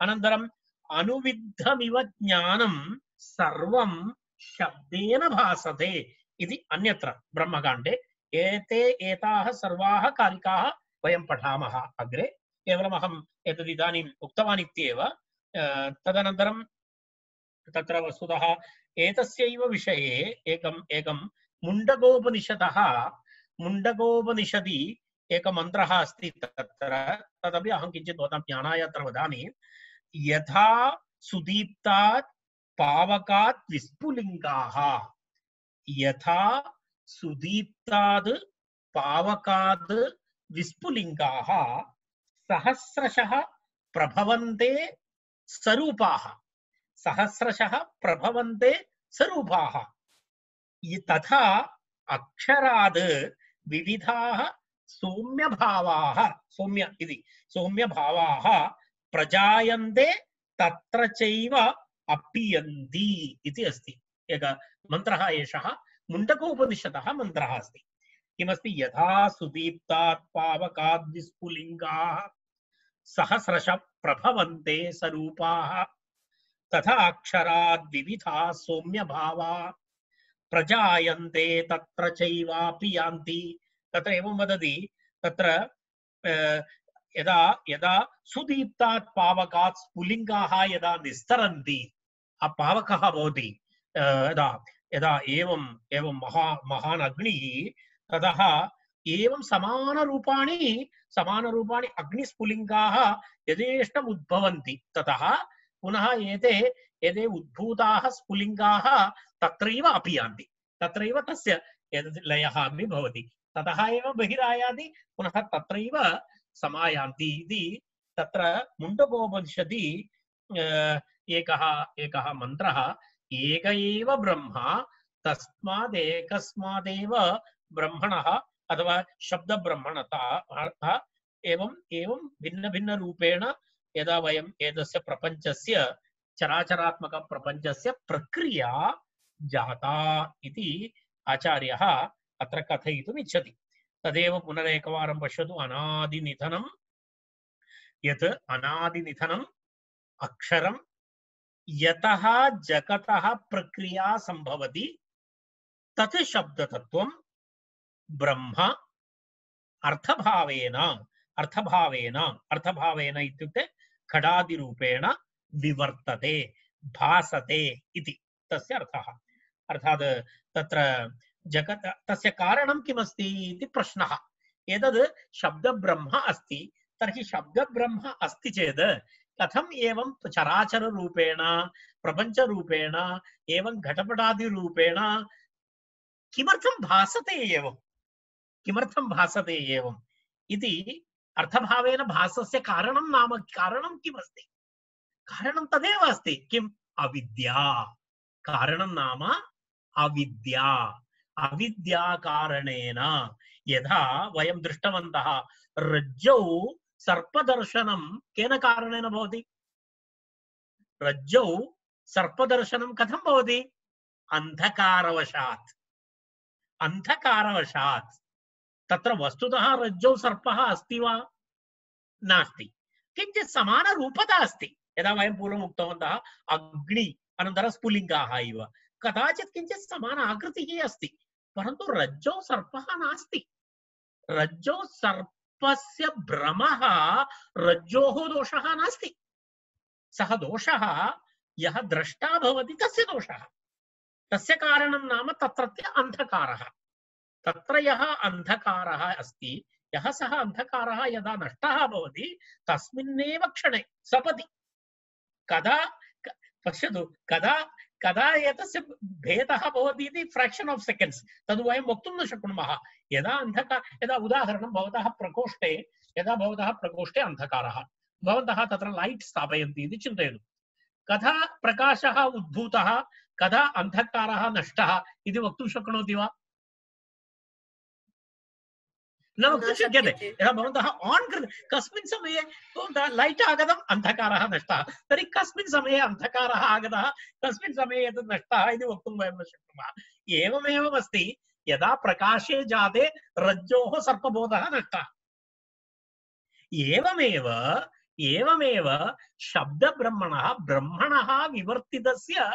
अनन्तरम् अनुविद्धमिव ज्ञानं सर्वं शब्देन भासते इति अन्यत्र ब्रह्मकाण्डे। एते एताः सर्वाः कारिकाः वयं पठामः अग्रे। केवलमहम् एतद् इदानीम् उक्तवान् इत्येव। तदनन्तरं तत्र वस्तुतः एतस्यैव विषये एकम्, एकं मुण्डकोपनिषदः, मुण्डकोपनिषदि एकः अस्ति तत्र। तदपि अहं किञ्चित् भवतां ज्ञानाय अत्र वदामि। यथा सुदीप्तात् पावकात् विस्फुलिङ्गाः। यथा सुदीप्तात् पावकात् विस्फुलिङ्गाः सहस्रशः प्रभवन्ते स्वरूपाः सहस्रशः प्रभवन्ते स्वरूपाः तथा अक्षराद् विविधाः सौम्यभावाः। सौम्य इति। सौम्यभावाः प्रजायन्ते तत्र चैव अपीयन्ति इति अस्ति। एकः मन्त्रः एषः मुण्डकोपनिषदः मन्त्रः अस्ति। किमस्ति? यथा सुदीप्तात् पावकात् विस्फुलिङ्गाः सहस्रश प्रभवन्ते स्वरूपाः तथा अक्षराद् विविधा सौम्यभावा, प्रजायन्ते तत्र चैवापि यान्ति तत्र एवं वदति, तत्र यदा यदा सुदीप्तात् पावकात् स्फुलिङ्गाः यदा निस्तरन्ति, आ पावकः भवति यदा यदा एवं एवं महा, महान् अग्निः, ततः एवं समानरूपाणि समानरूपाणि अग्निस्फुलिङ्गाः यथेष्टम् उद्भवन्ति ततः पुनः एते एते उद्भूताः स्फुलिङ्गाः तत्रैव अपीयान्ति। तत्रैव तस्य एतत् लयः अपि भवति ततः एव बहिरायाति, पुनः तत्रैव समायान्ति इति तत्र मुण्डकोपनिषदि एकः एकः मन्त्रः, एक एव ब्रह्म तस्मात् एकस्मादेव ब्रह्मणः अथवा शब्दब्रह्मणता एवम्, एवं भिन्नभिन्नरूपेण यदा वयम् एतस्य प्रपञ्चस्य, चराचरात्मकप्रपञ्चस्य प्रक्रिया जाता इति आचार्यः अत्र कथयितुम् इच्छति। तदेव पुनरेकवारं पश्यतु अनादिनिधनं। यत् अनादिनिधनम् अक्षरं यतः जगतः प्रक्रिया सम्भवति, तत् शब्दतत्त्वं ब्रह्म अर्थभावेन अर्थभावेन अर्थभावेन इत्युक्ते खडादिरूपेण विवर्तते, भासते इति, तस्य अर्थः। अर्थात् तत्र जगत्, तस्य कारणं किमस्ति प्रश्नः। एतद् शब्दब्रह्म अस्ति। तर्हि शब्दब्रह्म अस्ति चेत् कथम् एवं चराचररूपेण, प्रपञ्चरूपेण, एवं घटपटादिरूपेण किमर्थं भासते एवं? किमर्थं भासते एवम्? इति अर्थभावेन भासस्य कारणं नाम, कारणं किमस्ति? कारणं तदेव अस्ति। किम्? अविद्या। कारणं नाम अविद्या। अविद्याकारणेन यथा वयं दृष्टवन्तः रज्जौ सर्पदर्शनं केन कारणेन भवति? रज्जौ सर्पदर्शनं कथं भवति? अन्धकारवशात्। अन्धकारवशात्। तत्र वस्तुतः रज्जौ सर्पः अस्ति वा? नास्ति। किञ्चित् समानरूपता अस्ति। यदा वयं पूर्वम् उक्तवन्तः अग्नि अनन्तरं स्फुलिङ्गाः इव। कदाचित् किञ्चित् समान आकृतिः अस्ति। परन्तु रज्जौ सर्पः नास्ति। रज्जौ सर्पस्य भ्रमः रज्जोः दोषः नास्ति। सः दोषः यः द्रष्टा भवति, तस्य दोषः। तस्य कारणं नाम तत्रत्य अन्धकारः। तत्र यः अन्धकारः अस्ति, यः सः अन्धकारः यदा नष्टः भवति, तस्मिन्नेव क्षणे सपदि। कदा पश्यतु, कदा कदा एतस्य भेदः भवति इति फ्राक्षन् आफ् सेकेण्ड्स् तद वयं वक्तुं न शक्नुमः. यदा अंधकार यदा उदाहरणं भवतः प्रकोष्ठे, यदा भवतः प्रकोष्ठे अन्धकारः, भवन्तः तत्र लैट् स्थापयन्ति इति चिन्तयतु। कदा प्रकाशः उद्भूतः, कदा अन्धकारः नष्टः इति वक्तुं शक्नोति वा? शक्यते शक्यते। यदा भवन्तः आन् कृ कस्मिन् समये लैट् आगतम् अन्धकारः नष्टः तर्हि कस्मिन् समये अन्धकारः आगतः कस्मिन् समये एतत् नष्टः इति वक्तुं वयं न शक्नुमः एवमेव अस्ति यदा प्रकाशे जाते रज्जोः सर्पबोधः नष्टः एवमेव एवमेव शब्दब्रह्मणः ब्रह्मणः विवर्तितस्य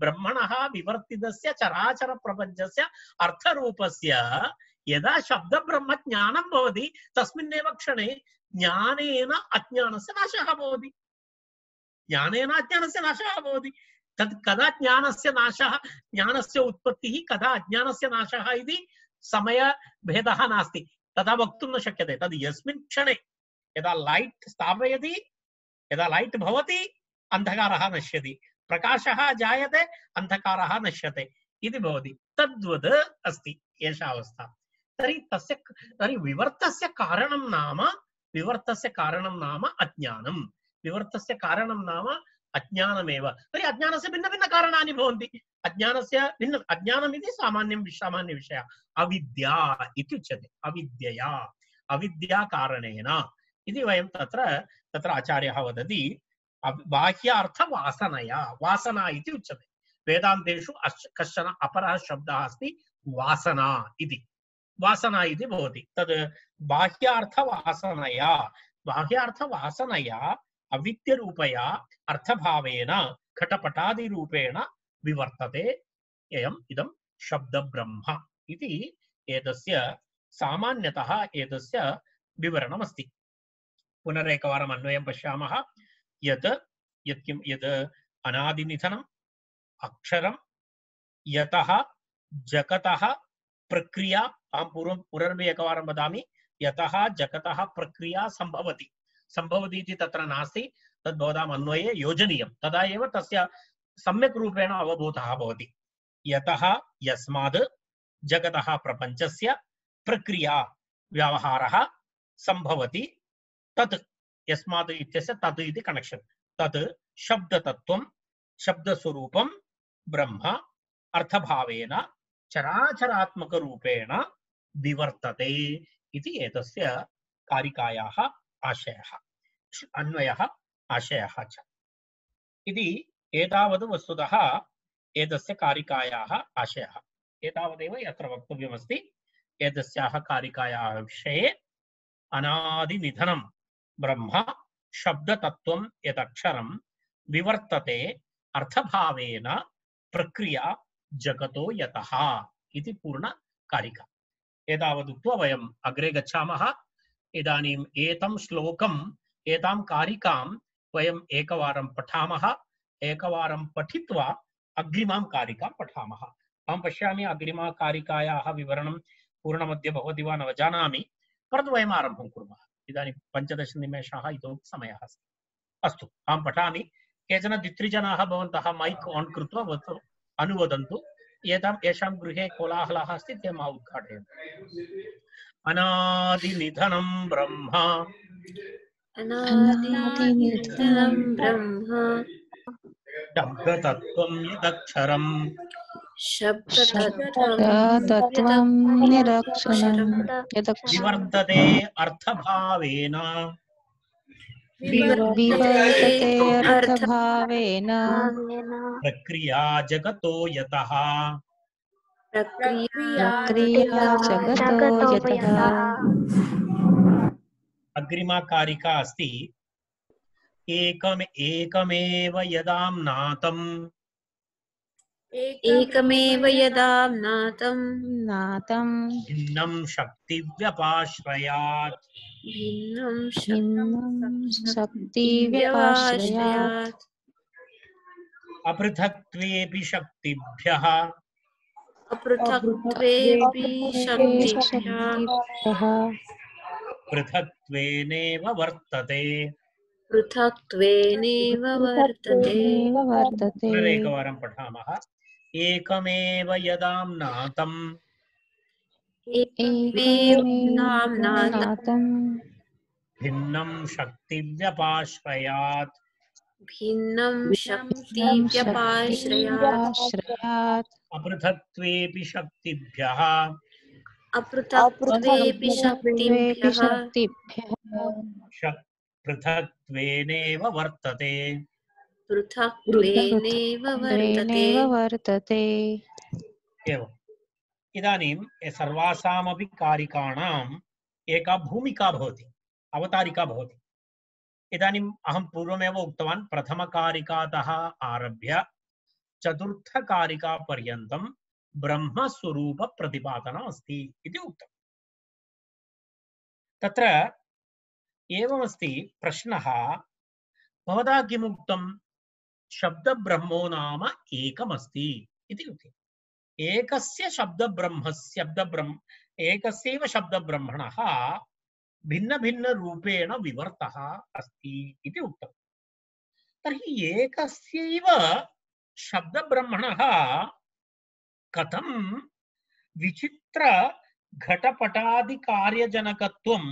ब्रह्मणः विवर्तितस्य चराचरप्रपञ्चस्य अर्थरूपस्य यदा शब्दब्रह्मज्ञानं भवति, तस्मिन्नेव क्षणे ज्ञानेन अज्ञानस्य नाशः भवति। ज्ञानेन अज्ञानस्य नाशः भवति। तत् कदा ज्ञानस्य नाशः, ज्ञानस्य उत्पत्तिः कदा अज्ञानस्य नाशः इति समयभेदः नास्ति। तथा वक्तुं न शक्यते। तद् यस्मिन् क्षणे यदा लैट् स्थापयति, यदा लैट् भवति, अन्धकारः नश्यति। प्रकाशः जायते, अन्धकारः नश्यते। इति भवति। तद्वत् अस्ति, एषा अवस्था। तर्हि तस्य तर्हि विवर्तस्य कारणं नाम, विवर्तस्य कारणं नाम अज्ञानं विवर्तस्य कारणं नाम अज्ञानमेव। तर्हि अज्ञानस्य भिन्नभिन्नकारणानि भवन्ति। अज्ञानस्य भिन्न, अज्ञानम् इति सामान्यं सामान्यविषयः। अविद्या इति उच्यते। अविद्यया। अविद्याकारणेन। इति वयं तत्र तत्र आचार्यः वदति बाह्यार्थवासनया। वासना इति उच्यते। वेदान्तेषु कश्चन अपरः शब्दः अस्ति, वासना इति। वासना इति भवति। तद् बाह्यार्थवासनया बाह्यार्थवासनया अर्थभावेन, घटपटादिरूपेण विवर्तते। एयम् इदं शब्दब्रह्म इति एतस्य सामान्यतः एतस्य विवरणमस्ति। पुनरेकवारम् अन्वयं पश्यामः। यत् यत् किं यत् अनादिनिधनम् अक्षरं यतः, जगतः प्रक्रिया, अहं पूर्वं पुनरपि एकवारं वदामि, यतः जगतः प्रक्रिया सम्भवति। सम्भवति इति तत्र नास्ति, तद् भवताम् अन्वये योजनीयं। तदा एव तस्य सम्यक् रूपेण प्रक्रिया, व्यवहारः सम्भवति, तत् यस्मात् इत्यस्य तत् इति कनेक्षन्। तत् ब्रह्म अर्थभावेन चराचरात्मकरूपेण विवर्तते इति एतस्य कारिकायाः आशयः, अन्वयः आशयः च। इति एतावत् वस्तुतः एतस्य कारिकायाः आशयः। एतावदेव यत्र वक्तव्यमस्ति, एतस्याः कारिकायाः विषये अनादिनिधनं ब्रह्म शब्दतत्त्वं यदक्षरं विवर्तते अर्थभावेन प्रक्रिया जगतो यतः इति पूर्णकारिका एतावदुक्त्वा वयम् अग्रे गच्छामः। इदानीम् एतं श्लोकम्, एतां कारिकां वयम् एकवारं पठामः। एकवारं पठित्वा अग्रिमां कारिकां पठामः। अहं पश्यामि, अग्रिमा कारिकायाः विवरणं पूर्णमध्ये भवति वा न जानामि। परन्तु वयम् आरम्भं कुर्मः। इदानीं पञ्चदशनिमेषाः इतोपि समयः अस्ति। अस्तु, अहं पठामि। केचन द्वित्रिजनाः भवन्तः मैक् आन् कृत्वा अनुवदन्तु। एतां येषां गृहे कोलाहलः अस्ति ते मा उद्घाटयन्तु। अनादिनिधनं ब्रह्म। अनादिनिधनं ब्रह्म। शब्दतत्त्वं यदक्षरम् शब्दतत्त्वं निरक्षरं यदक्षरं विवर्तते अर्थभावेन। प्रक्रिया जगतो यतः। प्रक्रिया जगतो यतः। अग्रिमा कारिका अस्ति। एकम एकमेव यदाम्नातम् एकमेव यदा नातं भिन्नं शक्तिव्यपाश्रयात्। भिन्नं भिन्नं शक्तिव्यपाश्रयात्। अपृथक्त्वेऽपि शक्तिभ्यः। अपृथक्त्वेऽपि शक्तिभ्यः। पृथक्त्वेनेव वर्तते। पृथक्त्वेनैव वर्तते। वर्तते। पुनरेकवारं पठामः। एकमेव यदाम्नातम् भिन्नं शक्तिव्यपाश्रयात् भिन्नं शक्तिव्यपाश्रयात् शक्तिव्यपाश्रयात् अपृथक्त्वेऽपि शक्तिभ्यः। अपृथक्त्वेऽपि शक्तिभ्यः। शक्तिभ्यः। पृथक्त्वेनेव वर्तते। वर्तते द्वेनैव वर्तते एवम्। इदानीं सर्वासामपि कारिकाणाम् एका भूमिका भवति अवतारिका भवति। इदानीम् अहं पूर्वमेव उक्तवान् प्रथमकारिकातः आरभ्य चतुर्थकारिकापर्यन्तं ब्रह्मस्वरूपप्रतिपादनम् अस्ति इति उक्तम्। तत्र एवमस्ति प्रश्नः भवता किमुक्तं शब्दब्रह्मो नाम एकमस्ति इति उक्तम् एकस्य शब्दब्रह्मस्य शब्दब्रह्म एकस्यैव शब्दब्रह्मणः भिन्नभिन्नरूपेण विवर्तः अस्ति इति उक्तम् तर्हि एकस्यैव शब्दब्रह्मणः कथं विचित्र घटपटादिकार्यजनकत्वम्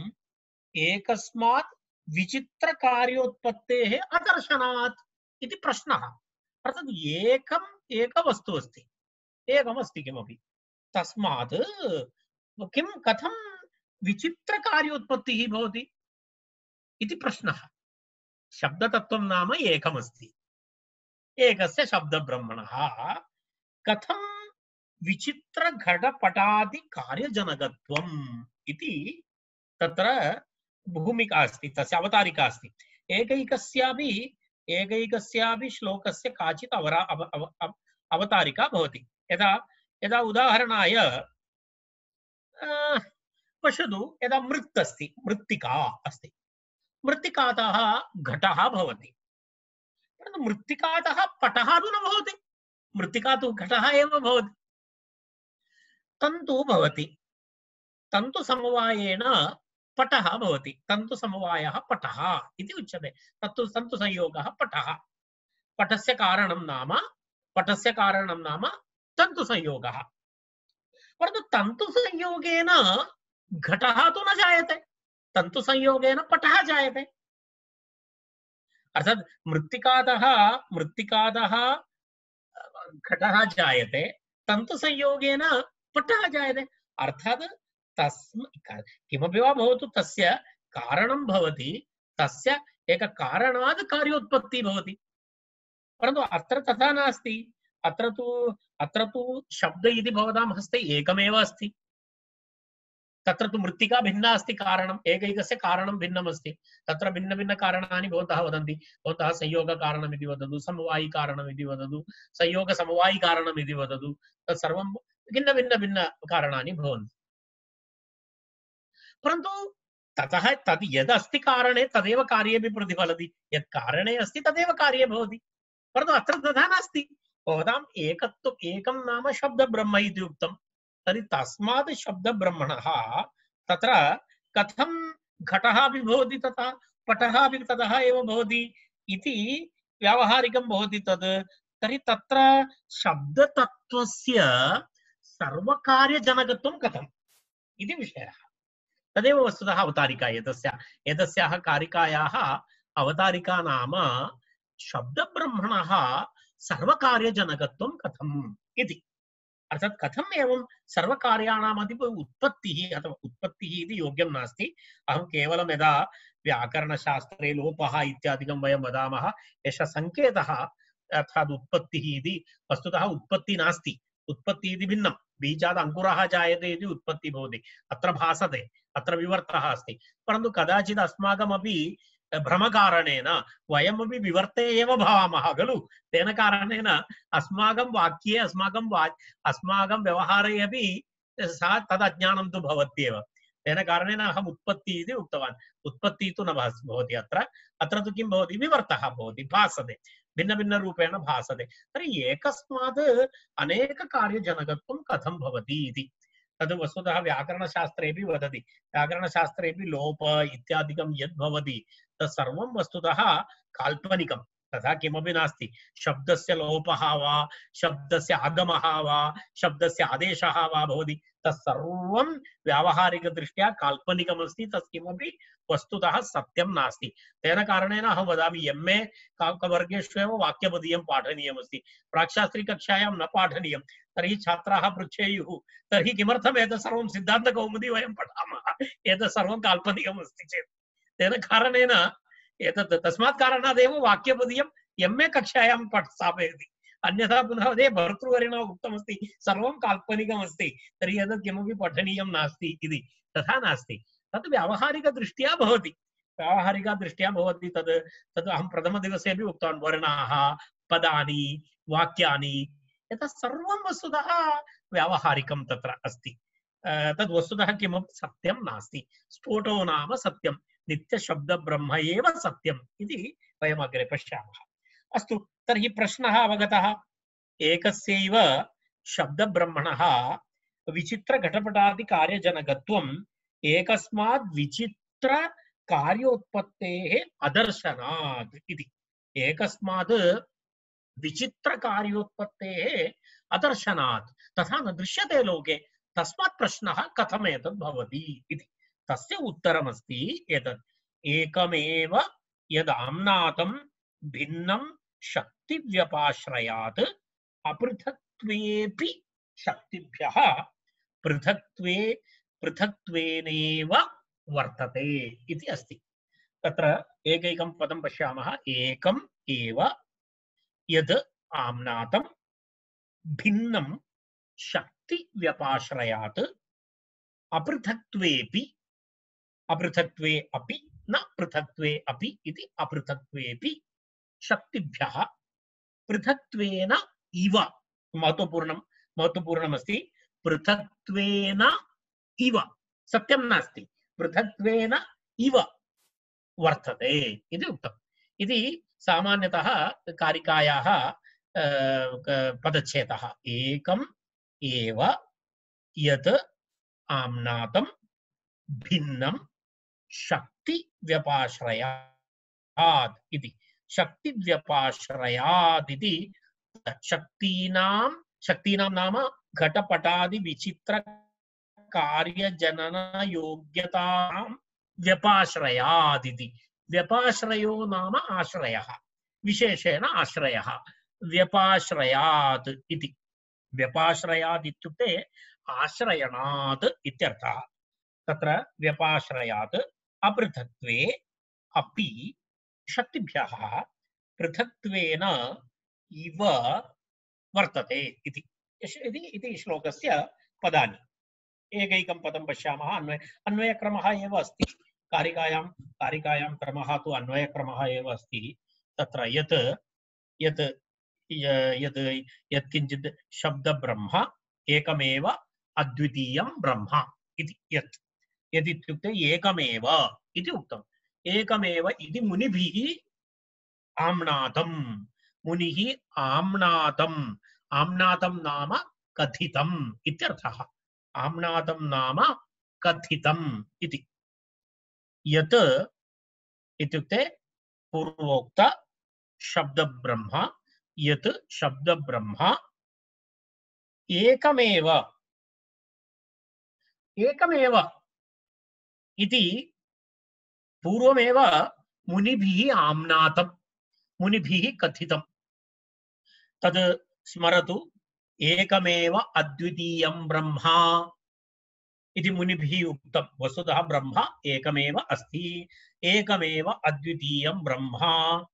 एकस्मात् विचित्रकार्योत्पत्तेः अदर्शनात् इति प्रश्नः। अर्थात् एकम् एकवस्तु अस्ति। एकमस्ति किमपि। तस्मात् किं, कथं विचित्रकार्योत्पत्तिः भवति? इति प्रश्नः। शब्दतत्त्वं नाम एकमस्ति। एकस्य शब्दब्रह्मणः कथं विचित्रघटपटादिकार्यजनकत्वम् इति तत्र भूमिका अस्ति, तस्य अवतारिका अस्ति। एकैकस्यापि एकैकस्यापि श्लोकस्य काचित् अवरा अव अव अव- अवतारिका भवति। यदा यदा उदाहरणाय पश्यतु, यदा मृत् अस्ति, मृत्तिका अस्ति। मृत्तिकातः घटः भवति। परन्तु मृत्तिकातः पटः तु न भवति। मृत्तिका तु घटः एव भवति। तन्तु भवति। तन्तुसमवायेन पटः भवति। तन्तुसमवायः पटः इति उच्यते। तत्तु तन्तुसंयोगः पटः। पटस्य कारणं नाम, पटस्य कारणं नाम तन्तुसंयोगः। परन्तु तन्तुसंयोगेन घटः तु न जायते। तन्तुसंयोगेन पटः जायते। अर्थात् मृत्तिकातः मृत्तिकातः घटः जायते। तन्तुसंयोगेन पटः जायते। अर्थात् तस्म किमपि वा भवतु तस्य कारणं भवति, तस्य एककारणात् कार्योत्पत्तिः भवति। परन्तु अत्र तथा नास्ति। अत्र तु अत्र तु शब्द इति भवतां हस्ते एकमेव अस्ति। तत्र तु मृत्तिका भिन्ना अस्ति कारणम्, एकैकस्य कारणं भिन्नम् अस्ति तत्र भिन्नभिन्नकारणानि भवन्तः वदन्ति। भवन्तः संयोगकारणम् इति वदतु समवायिकारणम् इति वदतु संयोगसमवायिकारणम् वदतु। तत् सर्वं भिन्नभिन्नभिन्नकारणानि भवन्ति। परन्तु ततः तद् यदस्ति कारणे तदेव कार्येपि प्रतिफलति। यत् कारणे अस्ति, तदेव कार्ये भवति। परन्तु अत्र तथा नास्ति। भवताम् एकत्व एकं नाम शब्दब्रह्म इति उक्तं। तर्हि तस्मात् शब्दब्रह्मणः तत्र कथं घटः अपि भवति तथा, पटः अपि ततः एव भवति इति व्यावहारिकं भवति तत् तर्हि तत्र शब्दतत्त्वस्य सर्वकार्यजनकत्वं कथम् इति विषयः। तदेव वस्तुतः अवतारिका एतस्य। एतस्याः कारिकायाः अवतारिका नाम शब्दब्रह्मणः सर्वकार्यजनकत्वं कथम् इति। अर्थात् कथम् एवं सर्वकार्याणामपि उत्पत्तिः अथवा उत्पत्तिः इति योग्यं नास्ति। अहं केवलं यदा व्याकरणशास्त्रे लोपः इत्यादिकं वयं वदामः एषः सङ्केतः अर्थात् उत्पत्तिः इति, वस्तुतः उत्पत्तिः नास्ति। उत्पत्तिः इति भिन्नं। बीजात् अङ्कुरः जायते इति उत्पत्तिः भवति। अत्र भासते। अत्र विवर्तः अस्ति। परन्तु कदाचित् अस्माकमपि भ्रमकारणेन वयमपि विवर्ते एव भवामः, खलु? तेन कारणेन अस्माकं वाक्ये, अस्माकं वा, अस्माकं व्यवहारे अपि सा तद् अज्ञानं तु भवत्येव। तेन कारणेन अहम् उत्पत्ति इति उक्तवान्। उत्पत्तिः तु न भवति अत्र। अत्र तु किं भवति? विवर्तः भवति, भासते। भिन्नभिन्नरूपेण भासते। तर्हि एकस्मात् अनेककार्यजनकत्वं कथं भवति इति? तद् वस्तुतः व्याकरणशास्त्रेपि वदति। व्याकरणशास्त्रेपि लोप इत्यादिकं यद्भवति, तत्सर्वं वस्तुतः काल्पनिकं, तथा किमपि नास्ति। शब्दस्य लोपः वा, शब्दस्य आगमः वा, शब्दस्य आदेशः वा भवति। तत्सर्वं व्यावहारिकदृष्ट्या काल्पनिकमस्ति तत् किमपि वस्तुतः सत्यं नास्ति। तेन कारणेन अहं वदामि एम् ए वर्गेषु एव वाक्यपदीयं पाठनीयमस्ति। प्राक्शास्त्रीकक्षायां न पाठनीयं। तर्हि छात्राः पृच्छेयुः, तर्हि किमर्थम् एतत् सर्वं सिद्धान्तकौमुदी वयं पठामः? एतत् सर्वं काल्पनिकमस्ति चेत्। तेन कारणेन एतत् तस्मात् कारणादेव वाक्यपदीयम् एम् ए कक्षायां पठ स्थापयति। अन्यथा पुनः ते भर्तृवर्येण उक्तमस्ति. सर्वं काल्पनिकमस्ति. तर्हि एतत् किमपि पठनीयं नास्ति इति. तथा नास्ति. तत् व्यावहारिकदृष्ट्या भवति. व्यावहारिकदृष्ट्या भवति तद्. तद् अहं प्रथमदिवसे अपि उक्तवान्. वर्णाः, पदानि, वाक्यानि एतत् सर्वं वस्तुतः व्यावहारिकं तत्र अस्ति. तद् वस्तुतः किमपि सत्यं नास्ति. स्फोटो नाम सत्यं. नित्यशब्दब्रह्म एव सत्यम् इति वयम् अग्रे पश्यामः. अस्तु, तर्हि प्रश्नः अवगतः। एकस्यैव शब्दब्रह्मणः विचित्रघटपटादिकार्यजनकत्वम् एकस्मात् विचित्रकार्योत्पत्तेः अदर्शनात् इति। एकस्मात् विचित्रकार्योत्पत्तेः अदर्शनात्। तथा न दृश्यते लोके। तस्मात् प्रश्नः कथम् एतद् भवति इति। तस्य उत्तरमस्ति एतत् एकमेव यदाम्नातं भिन्नं शक्तिव्यपाश्रयात् अपृथक्त्वेऽपि शक्तिभ्यः पृथक्त्वे पृथक्त्वेनैव वर्तते इति अस्ति। तत्र एकैकं पदं पश्यामः, एकम् एव। यद् आम्नातं भिन्नं शक्तिव्यपाश्रयात् अपृथक्त्वेऽपि, अपृथक्त्वे अपि न पृथक्त्वे अपि इति अपृथक्त्वेऽपि शक्तिभ्यः पृथक्त्वेन इव। महत्वपूर्णं महत्वपूर्णमस्ति पृथक्त्वेन इव। सत्यं नास्ति। पृथक्त्वेन इव वर्तते इति इति सामान्यतः कारिकायाः पदच्छेदः। एकम् एव यत् आम्नातं भिन्नं शक्तिव्यपाश्रयात् इति। शक्तिव्यपाश्रयात् इति शक्तीनां शक्तीनां नाम घटपटादिविचित्रकार्यजननयोग्यतां व्यपाश्रयात् इति व्यपाश्रयो नाम आश्रयः, विशेषेण आश्रयः। व्यपाश्रयात् इति। व्यपाश्रयात् इत्युक्ते आश्रयणात् इत्यर्थः। तत्र व्यपाश्रयात् अपृथक्त्वे अपि शक्तिभ्यः पृथक्त्वेन इव वर्तते इति। इति इति श्लोकस्य पदानि। एकैकं पदं पश्यामः, अन्वय, अन्वयक्रमः एव अस्ति। कारिकायां कारिकायां क्रमः तु अन्वयक्रमः एव अस्ति। तत्र यत् यत् यत्, यत्किञ्चित् शब्दब्रह्म, एकमेव अद्वितीयं ब्रह्म इति, यत्। यदित्युक्ते एकमेव इति उक्तम्। एकमेव इति मुनिभिः आम्नातं मुनिः आम्नातम् आम्नातं नाम कथितम् इत्यर्थः। आम्नातं नाम कथितम् इति। यत् इत्युक्ते पूर्वोक्त शब्दब्रह्म, यत् शब्दब्रह्म एकमेव। एकमेव इति पूर्वमेव मुनिभिः आम्नातं मुनिभिः कथितं तद् स्मरतु, एकमेव अद्वितीयं ब्रह्मा इति मुनिभिः उक्तं। वस्तुतः ब्रह्म एकमेव अस्ति, एकमेव अद्वितीयं ब्रह्मा।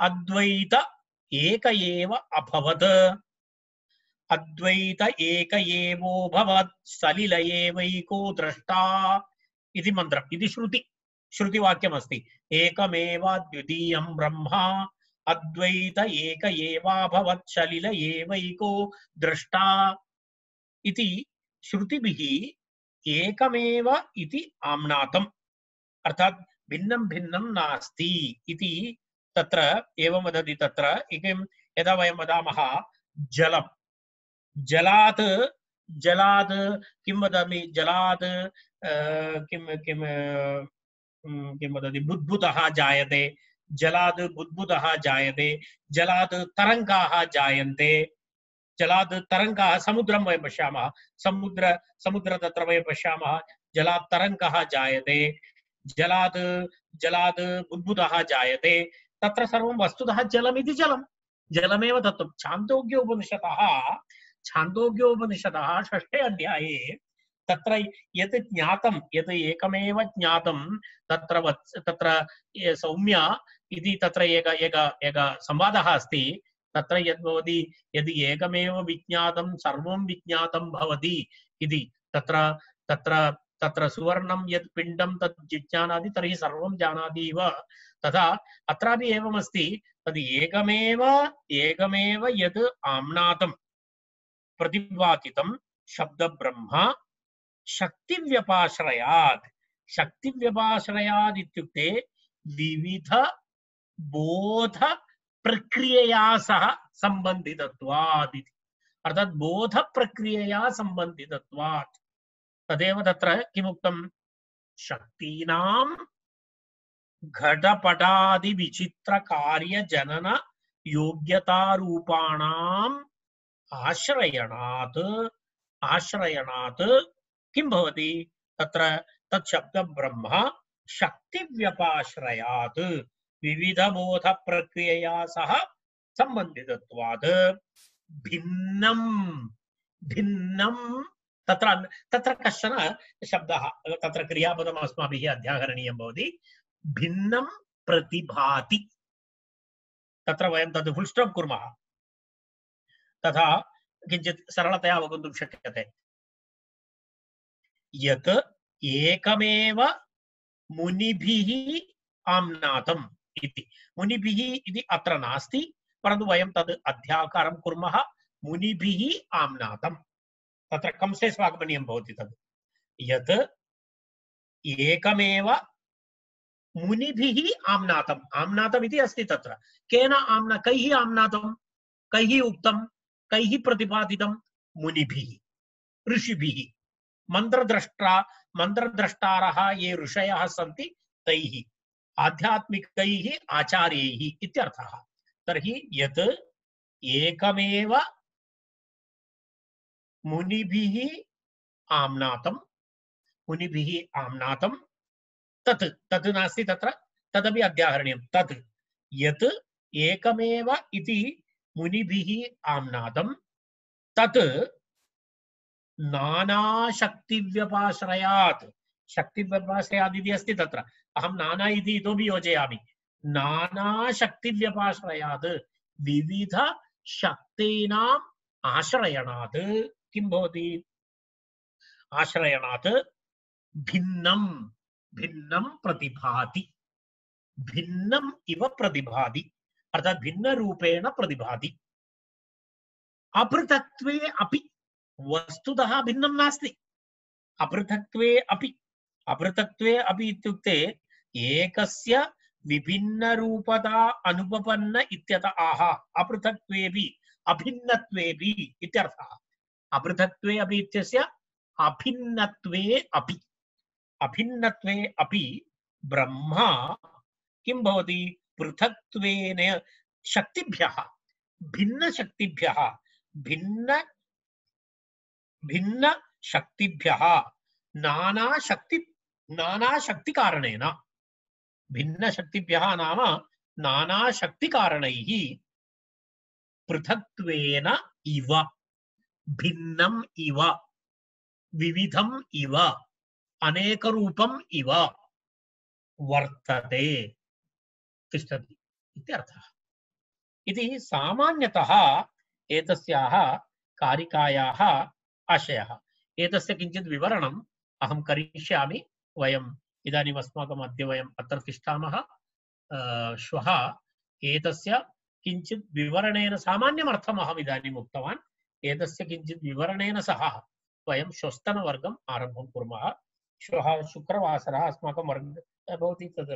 अद्वैत एक एव अभवत्, अद्वैत एक एवोऽभवत् सलिल एवैको द्रष्टा इति मन्त्रम्। इति श्रुति। एकमेव द्वितीयं ब्रह्मा, अद्वैत एक एवाभवत् सलिल एवैको द्रष्टा इति श्रुतिभिः एकमेव इति आम्नातम् अर्थात् भिन्नं भिन्नं नास्ति इति तत्र एवं वदति तत्र किं यदा वयं वदामः, जलं। जलात् जलात् किं वदामि? जलात् किं किं किं वदति बुद्बुदः जायते जलात् बुद्बुदः जायते जलात् तरङ्गाः जायन्ते जलात् तरङ्गाः समुद्रं वयं पश्यामः समुद्र समुद्र तत्र वयं पश्यामः जलात् तरङ्गः जायते जलात् जलात् बुद्बुदः जायते तत्र सर्वं वस्तुतः जलमिति जलं जलमेव तत्त्वं छान्दोग्योपनिषदः छान्दोग्योपनिषदः षष्ठे अध्याये तत्र यत् ज्ञातं, यत् एकमेव ज्ञातं, तत्र तत्र ये इति तत्र एक एक एक संवादः अस्ति। तत्र यद् भवति, यदि एकमेव विज्ञातं, सर्वं विज्ञातं भवति इति। तत्र तत्र तत्र सुवर्णं यत् पिण्डं तत् जिज्ञानाति तर्हि सर्वं जानाति इव। तथा अत्रापि एवमस्ति, तद् एकमेव एकमेव यत् आम्नातं प्रतिपादितं शब्दब्रह्म शक्तिव्यपाश्रयात्। शक्तिव्यपाश्रयात् इत्युक्ते विविध बोध प्रक्रियया सह सम्बन्धितत्वात् इति। अर्थात् बोधप्रक्रियया सम्बन्धितत्वात्। तदेव तत्र किमुक्तं? शक्तीनां घटपटादिविचित्रकार्यजनन योग्यतारूपाणाम् आश्रयणात्। आश्रयणात् किं भवति? तत्र तत् शब्दब्रह्म शक्तिव्यपाश्रयात्। विविधबोधप्रक्रियया सह सम्बन्धितत्वात्। भिन्नं भिन्नं। तत्र तत्र कश्चन शब्दः, तत्र क्रियापदम् अस्माभिः अध्याहरणीयं भवति। भिन्नं प्रतिभाति। तत्र वयं तद् फुल् स्टाप् कुर्मः। तथा किञ्चित् सरलतया अवगन्तुं शक्यते। यत् एकमेव मुनिभिः आम्नातम् इति। मुनिभिः इति अत्र नास्ति, परन्तु वयं तद् अध्याकारं कुर्मः, मुनिभिः आम्नातम् तत्र कंसे स्वागमनीयं भवति तद्। यत् एकमेव मुनिभिः इति अस्ति तत्र। केन आम्ना, कैः आम्नातं कैः कैः मुनिभिः, ऋषिभिः। मन्त्रद्रष्टा मन्त्रद्रष्टारः ये ऋषयः सन्ति, तैः, आध्यात्मिकैः आचार्यैः इत्यर्थः। तर्हि यत् एकमेव मुनिभिः आम्नातं तत् तत् नास्ति तत्र, तदपि अध्याहरणीयं। तत्, यत् एकमेव इति मुनिभिः आम्नातं तत् नानाशक्तिव्यपाश्रयात्। शक्तिव्यपाश्रयात् इति अस्ति तत्र। अहं नाना इति इतोपि योजयामि। नानाशक्तिव्यपाश्रयात्। विविधशक्तीनाम् आश्रयणात्। किं भवति? आश्रयणात् भिन्नं भिन्नं प्रतिभाति। भिन्नम् इव प्रतिभाति। अर्थात् भिन्नरूपेण प्रतिभाति। अपृथक्त्वे अपि वस्तुतः भिन्नं नास्ति। अपृथक्त्वे अपि। अपृथक्त्वे अपि इत्युक्ते एकस्य विभिन्नरूपता अनुपपन्न इत्यत आह, अपृथक्त्वेपि, अभिन्नत्वेपि इत्यर्थः। अपि इत्यस्य अभिन्नत्वे अपि। अभिन्नत्वे अपि ब्रह्मा किं भवति? पृथक्त्वेन शक्तिभ्यः, भिन्नशक्तिभ्यः, भिन्न भिन्नशक्तिभ्यः, नानाशक्ति नानाशक्तिकारणेन। भिन्नशक्तिभ्यः नाम नानाशक्तिकारणैः पृथक्त्वेन इव भिन्नम् इव, विविधम् इव, अनेकरूपम् इव वर्तते। तिष्ठति इत्यर्थः इति सामान्यतः एतस्याः कारिकायाः आशयः। एतस्य किञ्चित् विवरणम् अहं करिष्यामि वयम् इदानीम् अस्माकम् अद्य वयम् अत्र तिष्ठामः। श्वः एतस्य किञ्चित् विवरणेन अहम् विवरणेन सह वयं श्वस्तनवर्गम् आरम्भं कुर्मः। श्वः शुक्रवासरः अस्माकं वर्ग भवति तद्